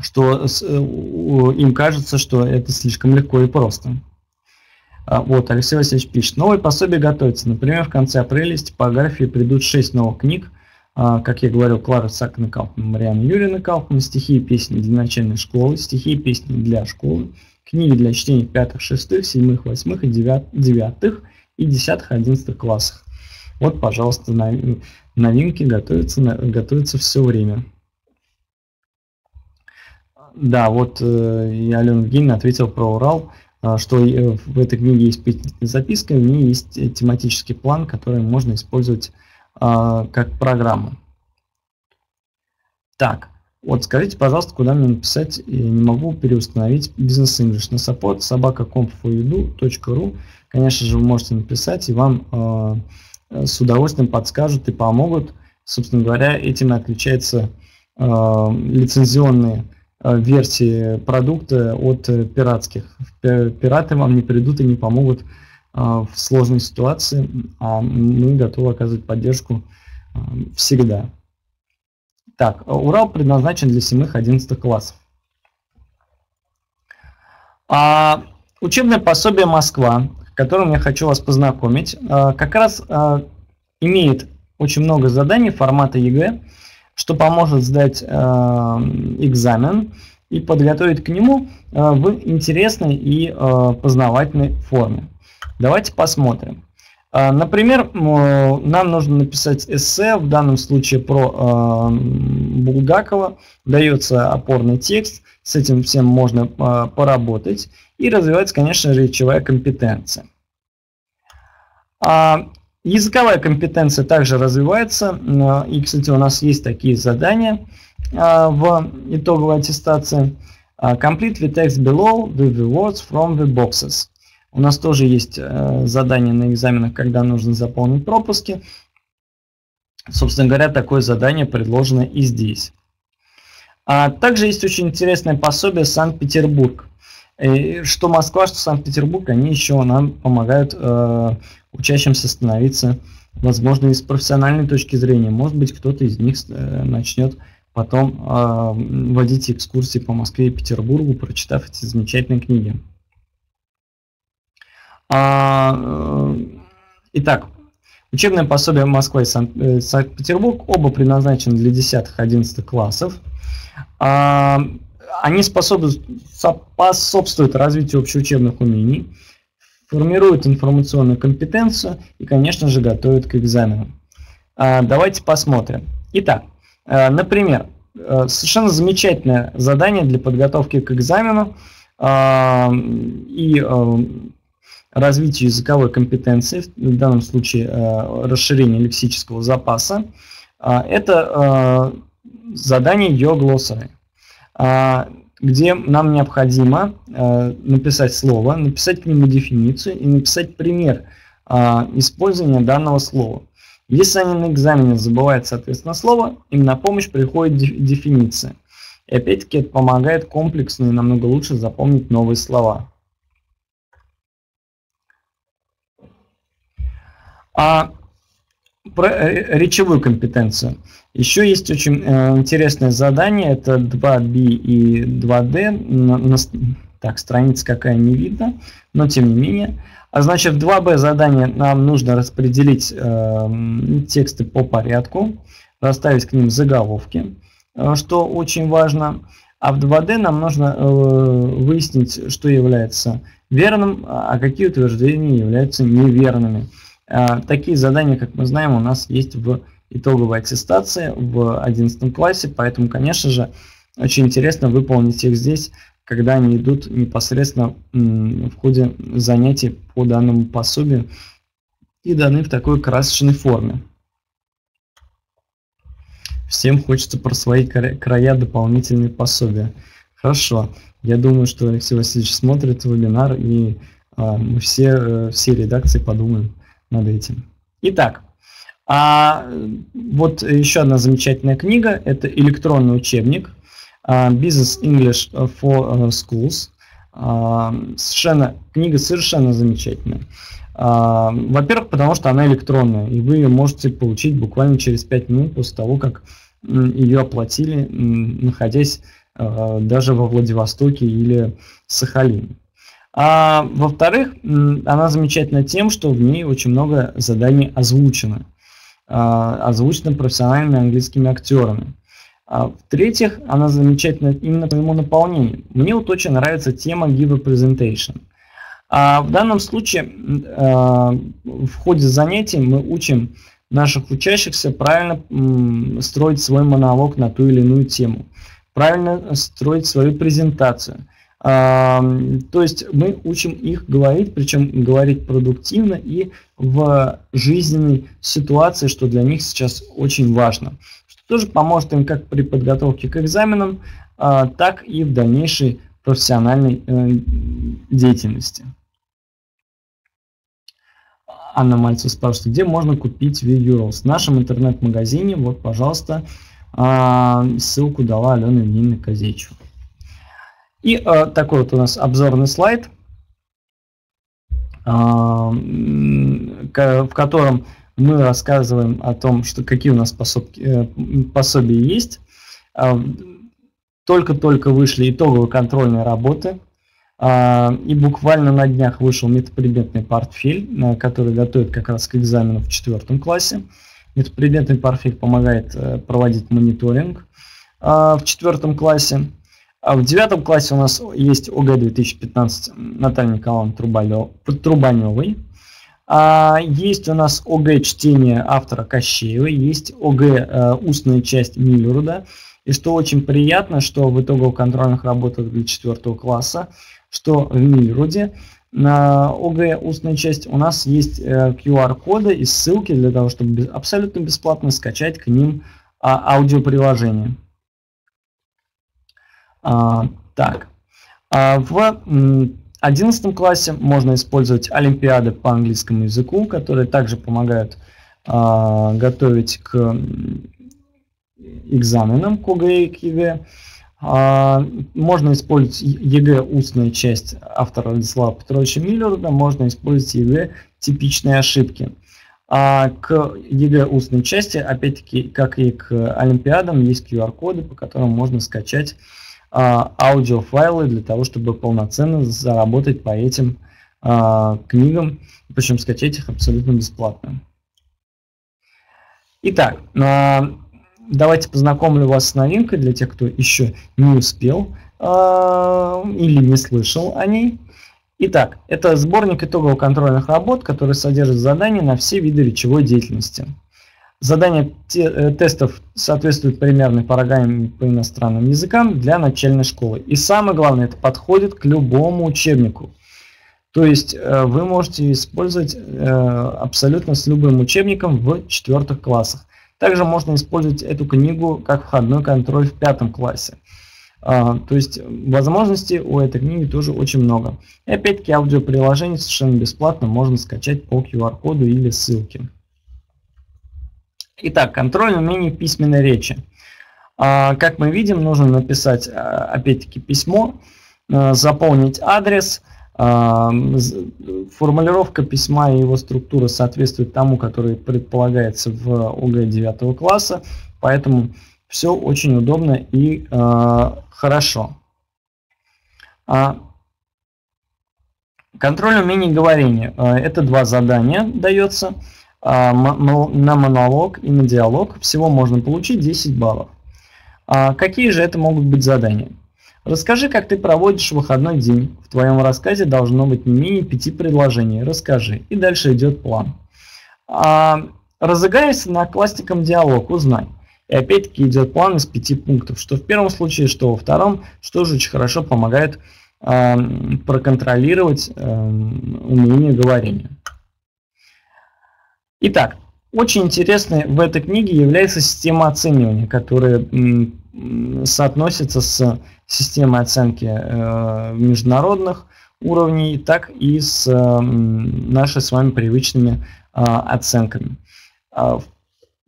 Speaker 1: что с, э, им кажется, что это слишком легко и просто. А, вот, Алексей Васильевич пишет. Новые пособия готовятся. Например, в конце апреля из типографии придут 6 новых книг. А, как я говорил, Клара Сакна Кауфман, Мариана Юрьевна Кауфман, стихи и песни для начальной школы, стихи и песни для школы, книги для чтения пятых, шестых, седьмых, восьмых и девятых и десятых, одиннадцатых классах. Вот, пожалуйста, новинки готовятся, готовятся все время. Да, вот э, и Алена Евгеньевна ответил про Урал. А, что э, в этой книге есть записка, в ней есть э, тематический план, который можно использовать а, как программу. Так, вот скажите, пожалуйста, куда мне написать, я не могу переустановить бизнес English на support собака.comf.edu.ru. Конечно же, вы можете написать, и вам э, с удовольствием подскажут и помогут. Собственно говоря, этим отличается э, лицензионные Э, версии продукта от э, пиратских. Пираты вам не придут и не помогут э, в сложной ситуации, а мы готовы оказывать поддержку всегда. Так, Урал предназначен для 7-11 классов. А, учебное пособие «Москва», которым я хочу вас познакомить, как раз имеет очень много заданий формата ЕГЭ, что поможет сдать э, экзамен и подготовить к нему э, в интересной и э, познавательной форме. Давайте посмотрим. Э, например, нам нужно написать эссе, в данном случае про э, Булгакова. Дается опорный текст, с этим всем можно э, поработать. И развивается, конечно речевая компетенция. А, Языковая компетенция также развивается, и, кстати, у нас есть такие задания а, в итоговой аттестации. А, complete the text below with the words from the boxes. У нас тоже есть э, задание на экзаменах, когда нужно заполнить пропуски. Собственно говоря, такое задание предложено и здесь. А также есть очень интересное пособие «Санкт-Петербург». Что Москва, что Санкт-Петербург, они еще нам помогают э, учащимся становиться, возможно, и с профессиональной точки зрения. Может быть, кто-то из них э, начнет потом э, водить экскурсии по Москве и Петербургу, прочитав эти замечательные книги. А, э, итак, учебное пособие Москва и э, Санкт-Петербург оба предназначены для 10-11 классов. А, они способствуют, развитию общеучебных умений, формируют информационную компетенцию и, конечно же, готовят к экзамену. А, давайте посмотрим. Итак, а, например, а, совершенно замечательное задание для подготовки к экзамену и развитию языковой компетенции, в данном случае расширение лексического запаса, это задание Your Glossary где нам необходимо э, написать слово, написать к нему дефиницию и написать пример э, использования данного слова. Если они на экзамене забывают, соответственно, слово, им на помощь приходит дефиниция. И опять-таки это помогает комплексно и намного лучше запомнить новые слова. А про э, речевую компетенцию. Еще есть очень э, интересное задание, это 2B и 2D. На, на, так, страница какая не видно, но тем не менее. А значит, в 2B задание нам нужно распределить э, тексты по порядку, расставить к ним заголовки, э, что очень важно. А в 2D нам нужно э, выяснить, что является верным, а какие утверждения являются неверными. А, такие задания, как мы знаем, у нас есть в итоговой аттестации в 11 классе, поэтому, конечно же, очень интересно выполнить их здесь, когда они идут непосредственно в ходе занятий по данному пособию и даны в такой красочной форме. Всем хочется про свои края дополнительные пособия. Хорошо. Я думаю, что Алексей Васильевич смотрит вебинар, и э, мы все, э, все редакции подумаем над этим. Итак, А вот еще одна замечательная книга, это электронный учебник Business English for Schools. Совершенно, книга совершенно замечательная. Во-первых, потому что она электронная, и вы ее можете получить буквально через 5 минут после того, как ее оплатили, находясь даже во Владивостоке или Сахалине. А во-вторых, она замечательна тем, что в ней очень много заданий озвучено. А, озвучено профессиональными английскими актерами. А в-третьих, она замечательна именно по своему наполнению. Мне вот очень нравится тема Give a Presentation. А в данном случае а, в ходе занятий мы учим наших учащихся правильно строить свой монолог на ту или иную тему, правильно строить свою презентацию – то есть мы учим их говорить, причем говорить продуктивно и в жизненной ситуации, что для них сейчас очень важно. Что тоже поможет им как при подготовке к экзаменам, а, так и в дальнейшей профессиональной э, деятельности. Анна Мальцев спрашивает, где можно купить ViewRolls? В нашем интернет-магазине, вот, пожалуйста, а, ссылку дала Алена Евгеньевна Козечева. И э, такой вот у нас обзорный слайд, э, в котором мы рассказываем о том, что какие у нас пособки, э, пособия есть. Э, только-только вышли итоговые контрольные работы. Э, и буквально на днях вышел метапредметный портфель, э, который готовит как раз к экзамену в четвертом классе. Метапредметный портфель помогает э, проводить мониторинг в четвертом классе. А в девятом классе у нас есть ОГЭ 2015 Натальи Николаевны Трубаневой. А есть у нас ОГЭ чтение автора Кощеевой, есть ОГЭ э, устная часть Миллеруда. И что очень приятно, что в итоговых контрольных работах для четвертого класса, что в Миллеруде на ОГЭ устная часть у нас есть э, QR-коды и ссылки для того, чтобы абсолютно бесплатно скачать к ним а, аудиоприложение. А, так, а в одиннадцатом классе можно использовать олимпиады по английскому языку, которые также помогают а, готовить к экзаменам к ОГЭ и к ЕГЭ. Можно использовать ЕГЭ устная часть автора Радислава Петровича Мильруда, можно использовать ЕГЭ типичные ошибки. А к ЕГЭ устной части, опять-таки, как и к Олимпиадам, есть QR-коды, по которым можно скачать аудиофайлы для того, чтобы полноценно заработать по этим а, книгам, причем скачать их абсолютно бесплатно. Итак, а, давайте познакомлю вас с новинкой для тех, кто еще не успел или не слышал о ней. Итак, это сборник итоговых контрольных работ, который содержит задания на все виды речевой деятельности. Задания те, э, тестов соответствуют примерной программе по иностранным языкам для начальной школы. И самое главное, это подходит к любому учебнику. То есть э, вы можете использовать э, абсолютно с любым учебником в четвертых классах. Также можно использовать эту книгу как входной контроль в пятом классе. А, то есть возможностей у этой книги тоже очень много. И опять-таки аудиоприложение совершенно бесплатно можно скачать по QR-коду или ссылке. Итак, контроль умений письменной речи. А, как мы видим, нужно написать, а, опять-таки, письмо, а, заполнить адрес, формулировка письма и его структура соответствует тому, который предполагается в ОГЭ 9 класса, поэтому все очень удобно и хорошо. Контроль умений говорения. Это два задания дается. А, на монолог и на диалог всего можно получить 10 баллов. А какие же это могут быть задания? Расскажи, как ты проводишь выходной день. В твоем рассказе должно быть не менее пяти предложений. Расскажи. И дальше идет план. А, разыграйся на классиком диалог. Узнай. И опять-таки идет план из пяти пунктов. Что в первом случае, что во втором, что же очень хорошо помогает э, проконтролировать э, умение говорения. Итак, очень интересной в этой книге является система оценивания, которая соотносится с системой оценки э, международных уровней, так и с нашими с вами привычными а, оценками. А,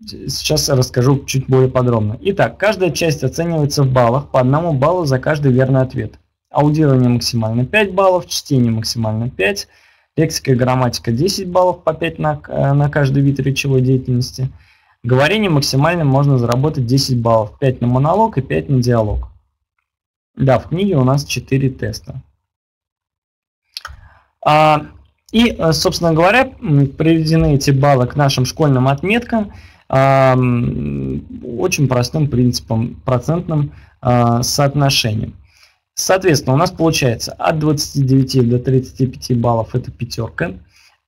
Speaker 1: Сейчас расскажу чуть более подробно. Итак, каждая часть оценивается в баллах, по одному баллу за каждый верный ответ. Аудирование максимально 5 баллов, чтение максимально 5, лексика и грамматика 10 баллов по 5 на, э, на каждый вид речевой деятельности. Говорение максимально можно заработать 10 баллов, 5 на монолог и 5 на диалог. Да, в книге у нас 4 теста. А, и, э, собственно говоря, приведены эти баллы к нашим школьным отметкам а, очень простым принципом, процентным а, соотношением. Соответственно, у нас получается от 29 до 35 баллов это пятерка,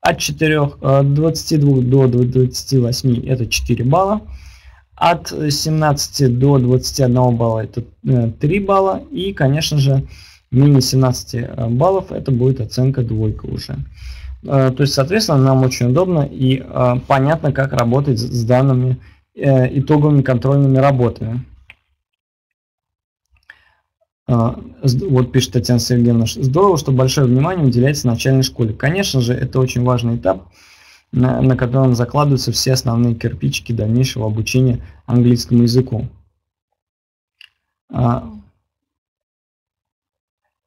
Speaker 1: от 4, от 22 до 28 это 4 балла, от 17 до 21 балла это 3 э, балла и, конечно же, менее 17 э, баллов это будет оценка двойка уже. Э, то есть, соответственно, нам очень удобно и понятно, как работать с данными итоговыми контрольными работами. Вот пишет Татьяна Сергеевна, здорово, что большое внимание уделяется начальной школе. Конечно же, это очень важный этап, на, на котором закладываются все основные кирпичики дальнейшего обучения английскому языку. А,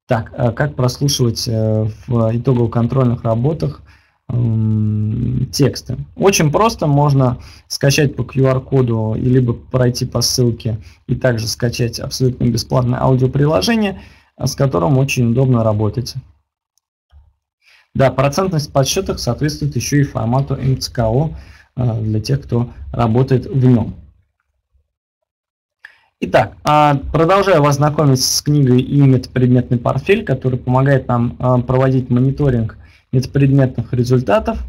Speaker 1: так, а как прослушивать э, в итоговых контрольных работах тексты? Очень просто, можно скачать по QR-коду, либо пройти по ссылке и также скачать абсолютно бесплатное аудиоприложение, с которым очень удобно работать. Да, процентность подсчетов соответствует еще и формату МЦКО э, для тех, кто работает в нем. Итак, а, продолжаю вас знакомить с книгой и метапредметный портфель, который помогает нам а, проводить мониторинг метапредметных результатов.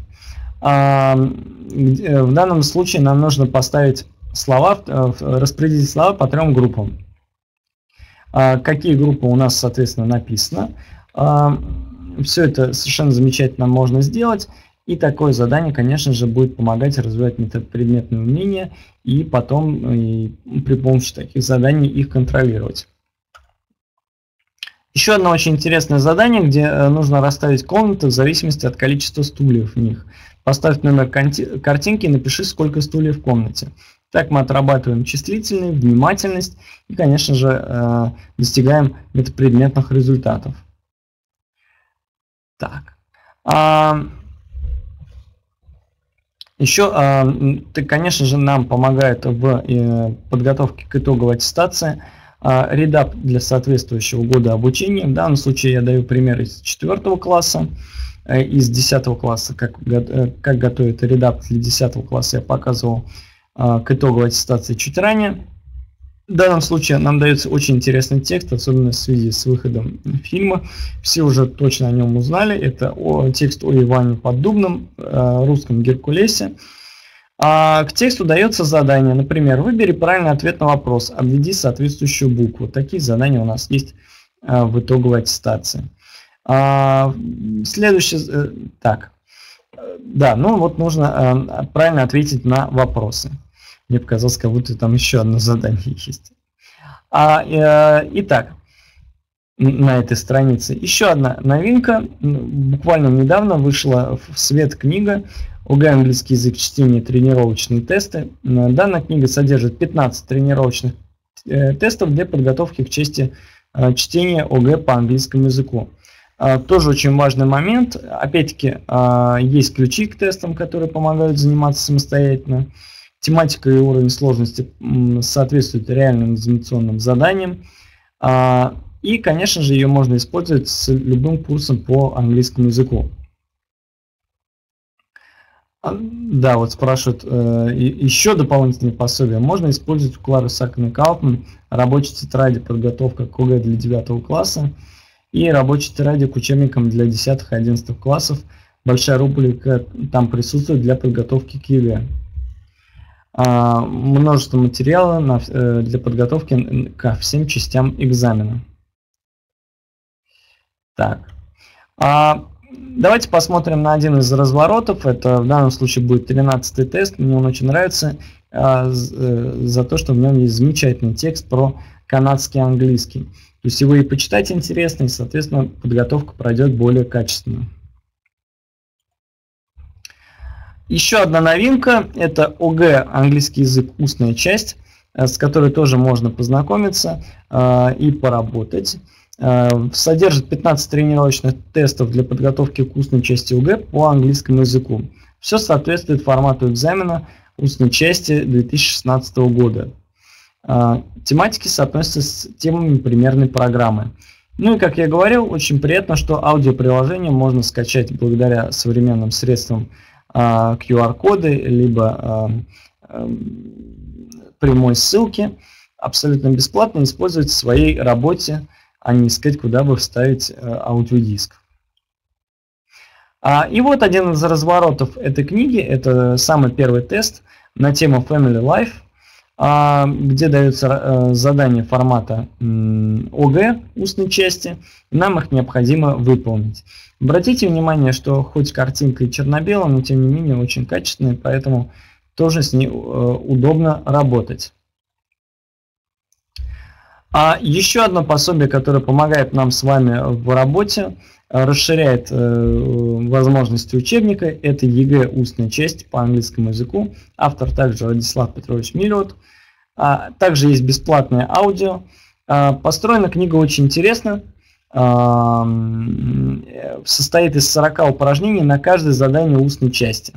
Speaker 1: А, э, в данном случае нам нужно поставить слова, э, распределить слова по трем группам. Какие группы у нас, соответственно, написано. Все это совершенно замечательно можно сделать. И такое задание, конечно же, будет помогать развивать метапредметные умения и потом и при помощи таких заданий их контролировать. Еще одно очень интересное задание, где э, нужно расставить комнаты в зависимости от количества стульев в них. Поставь номер картинки и напиши, сколько стульев в комнате. Так мы отрабатываем числительность, внимательность и, конечно же, э, достигаем метапредметных результатов. Так. А, еще, а, конечно же, нам помогает в э, подготовке к итоговой аттестации редап для соответствующего года обучения. В данном случае я даю пример из 4 класса, э, из 10 класса, как, э, как готовит редап для 10 класса я показывал к итоговой аттестации чуть ранее. В данном случае нам дается очень интересный текст, особенно в связи с выходом фильма. Все уже точно о нем узнали. Это о, текст о Иване Поддубном, э, русском Геркулесе. А к тексту дается задание. Например, выбери правильный ответ на вопрос, обведи соответствующую букву. Такие задания у нас есть э, в итоговой аттестации. А, следующее, э, так, да, ну вот нужно правильно ответить на вопросы. Мне показалось, как будто там еще одно задание есть. А, э, итак, на этой странице еще одна новинка. Буквально недавно вышла в свет книга ОГЭ английский язык чтения тренировочные тесты. Данная книга содержит 15 тренировочных э, тестов для подготовки к части э, чтения ОГЭ по английскому языку. Тоже очень важный момент. Опять-таки, есть ключи к тестам, которые помогают заниматься самостоятельно. Тематика и уровень сложности соответствуют реальным экзаменационным заданиям. И, конечно же, ее можно использовать с любым курсом по английскому языку. А, да, вот спрашивают, э, еще дополнительные пособия можно использовать в Клару Сакан Каупман, рабочей тетради подготовка к ОГЭ для 9 класса и рабочей тетради к учебникам для 10 и 11 классов. Большая рубрика там присутствует для подготовки к ЕГЭ. А, множество материала на, э, для подготовки ко всем частям экзамена. Так. А, давайте посмотрим на один из разворотов. Это в данном случае будет 13 тест. Мне он очень нравится а, э, за то, что в нем есть замечательный текст про канадский английский. То есть его и почитать интересно, и, соответственно, подготовка пройдет более качественно. Еще одна новинка – это ОГЭ, английский язык, устная часть, э, с которой тоже можно познакомиться э, и поработать. Э, содержит 15 тренировочных тестов для подготовки к устной части ОГЭ по английскому языку. Все соответствует формату экзамена устной части 2016 года. Тематики соотносятся с темами примерной программы. Ну и, как я говорил, очень приятно, что аудиоприложение можно скачать благодаря современным средствам QR-коды, а, либо прямой ссылки абсолютно бесплатно использовать в своей работе, а не искать, куда бы вставить аудиодиск. И вот один из разворотов этой книги, это самый первый тест на тему Family Life, где даются задания формата ОГ, устной части, нам их необходимо выполнить. Обратите внимание, что хоть картинка и черно-белая, но тем не менее очень качественная, поэтому тоже с ней э, удобно работать. А еще одно пособие, которое помогает нам с вами в работе, расширяет э, возможности учебника, это ЕГЭ устная часть по английскому языку. Автор также Радислав Петрович Мильруд. А, также есть бесплатное аудио. А, построена книга очень интересно состоит из 40 упражнений на каждое задание устной части,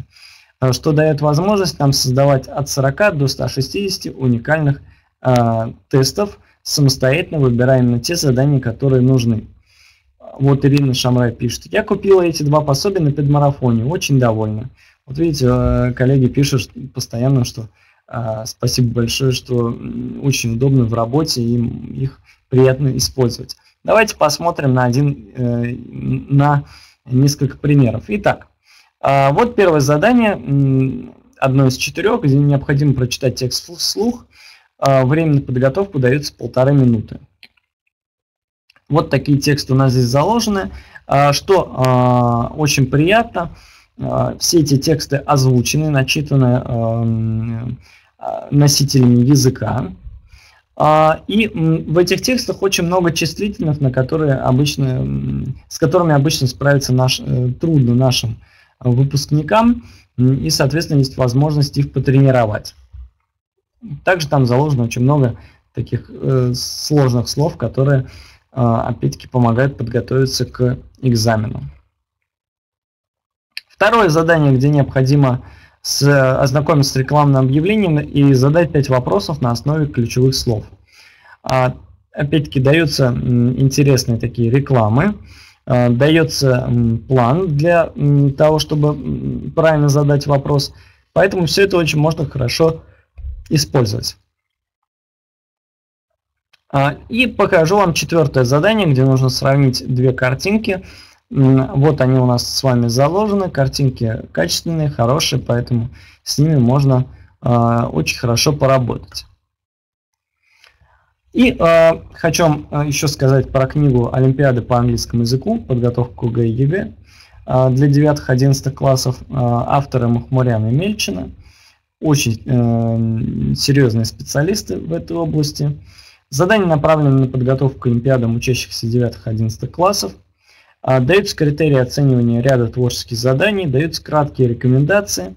Speaker 1: э, что дает возможность нам создавать от 40 до 160 уникальных э, тестов, самостоятельно выбирая именно те задания, которые нужны. Вот Ирина Шамрай пишет, я купила эти два пособия на педмарафоне, очень довольна. Вот видите, э, коллеги пишут постоянно, что э, спасибо большое, что очень удобно в работе, и их приятно использовать. Давайте посмотрим на, один, э, на несколько примеров. Итак, вот первое задание, одно из четырех, где необходимо прочитать текст вслух. А, время на подготовку дается полторы минуты. Вот такие тексты у нас здесь заложены. А, что очень приятно, все эти тексты озвучены, начитаны носителями языка. А, и в этих текстах очень много числительных, на которые обычно, с которыми обычно справиться наш, э, трудно нашим выпускникам, и, соответственно, есть возможность их потренировать. Также там заложено очень много таких э, сложных слов, которые, э, опять-таки, помогают подготовиться к экзамену. Второе задание, где необходимо с, ознакомиться с рекламным объявлением и задать 5 вопросов на основе ключевых слов. А, Опять-таки даются интересные такие рекламы, а, дается план для того, чтобы правильно задать вопрос. Поэтому все это очень можно хорошо использовать. А, и покажу вам четвертое задание, где нужно сравнить две картинки. Вот они у нас с вами заложены, картинки качественные, хорошие, поэтому с ними можно э, очень хорошо поработать. И э, хочу вам а, еще сказать про книгу Олимпиады по английскому языку, подготовку к ОГЭ и ЕГЭ для 9-11 классов, э, авторы Махмурян и Мельчина. Очень э, серьезные специалисты в этой области. Задания направлены на подготовку к Олимпиадам учащихся 9-11 классов. А, даются критерии оценивания ряда творческих заданий, даются краткие рекомендации,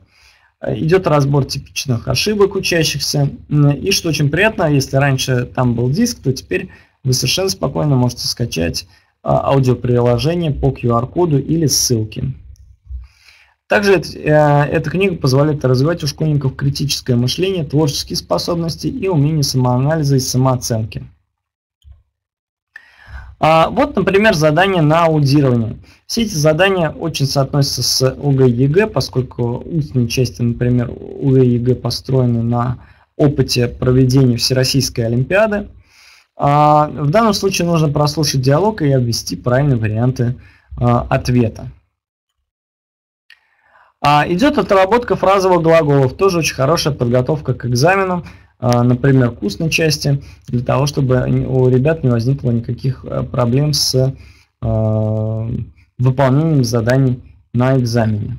Speaker 1: а, идет разбор типичных ошибок учащихся. И что очень приятно, если раньше там был диск, то теперь вы совершенно спокойно можете скачать а, аудиоприложение по QR-коду или ссылке. Также э, эта книга позволяет развивать у школьников критическое мышление, творческие способности и умение самоанализа и самооценки. А, вот, например, задание на аудирование. Все эти задания очень соотносятся с ОГЭ поскольку устные части, например, ОГЭ построены на опыте проведения Всероссийской Олимпиады. А, в данном случае нужно прослушать диалог и обвести правильные варианты а. Идет отработка фразовых глаголов, тоже очень хорошая подготовка к экзаменам. А, например, в устной части, для того, чтобы у ребят не возникло никаких э, проблем с а, выполнением заданий на экзамене.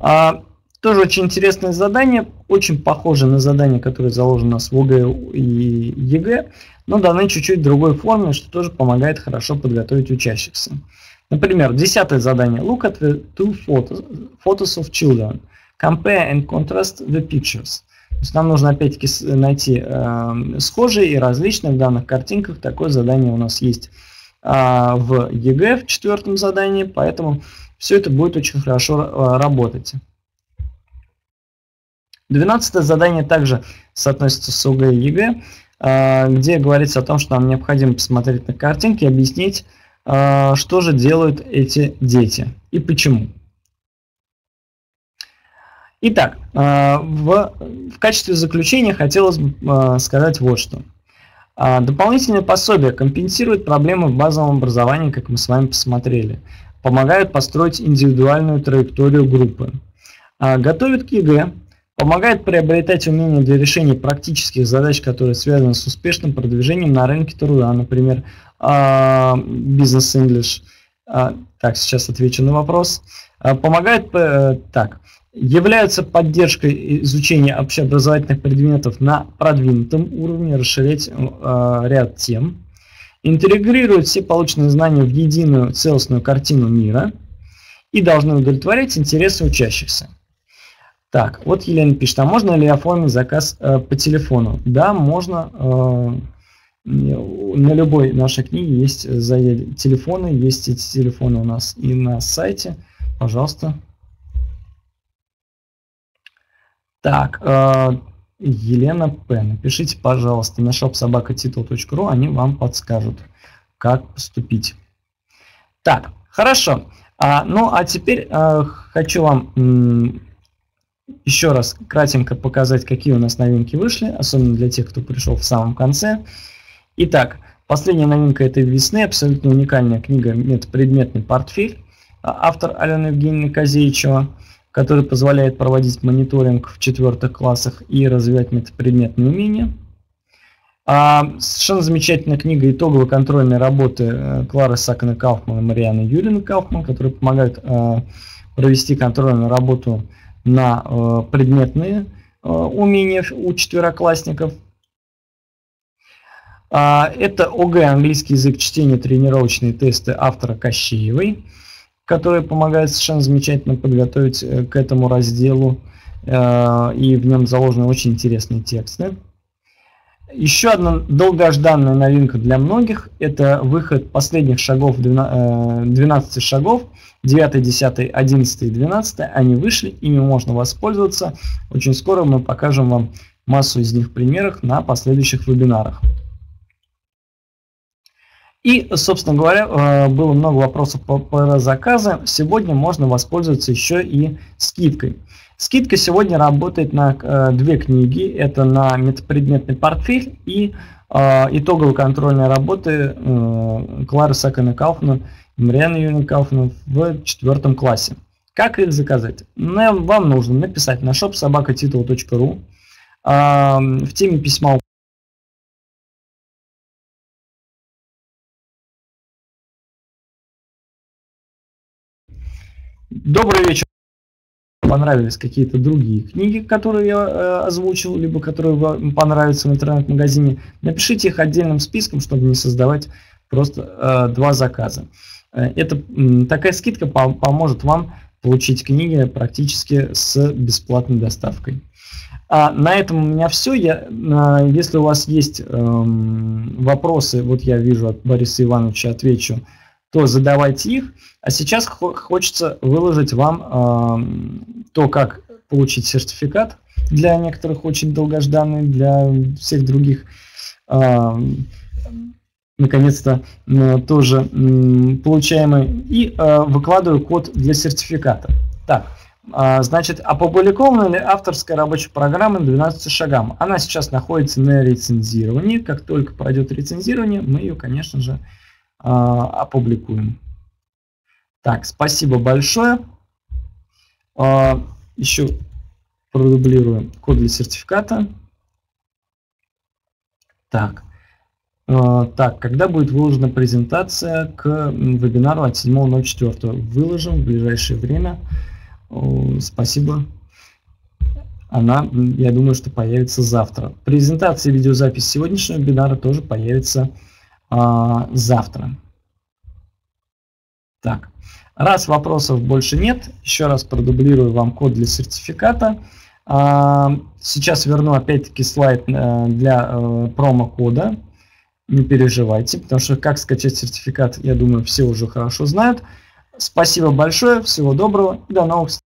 Speaker 1: А, тоже очень интересное задание, очень похоже на задание, которое заложено у нас в ОГЭ и ЕГЭ, но даны чуть-чуть другой форме, что тоже помогает хорошо подготовить учащихся. Например, десятое задание. Look at the two photos, photos of children. Compare and contrast the pictures. То есть нам нужно опять-таки найти э, схожие и различные в данных картинках. Такое задание у нас есть э, в ЕГЭ в четвертом задании, поэтому все это будет очень хорошо э, работать. Двенадцатое задание также соотносится с ОГЭ и ЕГЭ, э, где говорится о том, что нам необходимо посмотреть на картинки и объяснить, что же делают эти дети и почему. Итак, э, в, качестве заключения хотелось бы э, сказать вот что. А, дополнительные пособия компенсируют проблемы в базовом образовании, как мы с вами посмотрели. Помогают построить индивидуальную траекторию группы. А, готовят к ЕГЭ, помогает приобретать умения для решения практических задач, которые связаны с успешным продвижением на рынке труда, например, а, Business English. Так, сейчас отвечу на вопрос. Помогает, э, так, являются поддержкой изучения общеобразовательных предметов на продвинутом уровне, расширять э, ряд тем, интегрируют все полученные знания в единую целостную картину мира и должны удовлетворять интересы учащихся. Так, вот Елена пишет, а можно ли оформить заказ э, по телефону? Да, можно. Э, на любой нашей книге есть телефоны, есть эти телефоны у нас и на сайте. Пожалуйста, Так, э, Елена П. Напишите, пожалуйста, на shopsobakatitle.ru, они вам подскажут, как поступить. Так, хорошо. А, ну, а теперь э, хочу вам еще раз кратенько показать, какие у нас новинки вышли, особенно для тех, кто пришел в самом конце. Итак, последняя новинка этой весны, абсолютно уникальная книга «Предметный портфель», автор Алена Евгеньевна Козеичева который позволяет проводить мониторинг в четвертых классах и развивать метапредметные умения. А, совершенно замечательная книга итоговой контрольной работы э, Клары Сакана Кауфман и Марианы Юрины Кауфман, которые помогают а, провести контрольную работу на а, предметные а, умения у четвероклассников. А, это ОГЭ, английский язык, чтение, тренировочные тесты автора Кощеевой который помогает совершенно замечательно подготовить э, к этому разделу, э, и в нем заложены очень интересные тексты. Еще одна долгожданная новинка для многих – это выход последних шагов, 12 э, шагов, 9, 10, 11 и 12. Они вышли, ими можно воспользоваться. Очень скоро мы покажем вам массу из них примеров на последующих вебинарах. И, собственно говоря, э, было много вопросов по, заказу. Сегодня можно воспользоваться еще и скидкой. Скидка сегодня работает на э, две книги. Это на метапредметный портфель и э, итоговые контрольные работы э, Клары Сакана Кауфмана и Марианы Юрьевны Кауфмана в четвертом классе. Как их заказать? Вам нужно написать на shopsobakatitle.ru э, в теме письма Добрый вечер. Понравились какие-то другие книги, которые я э, озвучил, либо которые вам понравятся в интернет-магазине, напишите их отдельным списком, чтобы не создавать просто э, два заказа. Э, это, такая скидка по поможет вам получить книги практически с бесплатной доставкой. А на этом у меня все. Я, если у вас есть э, вопросы, вот я вижу от Бориса Ивановича, отвечу то задавайте их. А сейчас хочется выложить вам э, то, как получить сертификат для некоторых очень долгожданный, для всех других наконец-то тоже получаемый. И э, выкладываю код для сертификата. Так, э, значит, опубликована ли авторская рабочая программа 12 шагам? Она сейчас находится на рецензировании. Как только пройдет рецензирование, мы ее, конечно же, а, опубликуем. Так, спасибо большое. А, еще продублируем код для сертификата. Так, а, так, когда будет выложена презентация к вебинару от 7.04? Выложим в ближайшее время. Спасибо. Она, я думаю, что появится завтра. Презентация и видеозапись сегодняшнего вебинара тоже появится а, завтра. Так, раз вопросов больше нет, еще раз продублирую вам код для сертификата. А, сейчас верну опять-таки слайд э, для э, промокода. Не переживайте, потому что как скачать сертификат, я думаю, все уже хорошо знают. Спасибо большое, всего доброго, до новых встреч.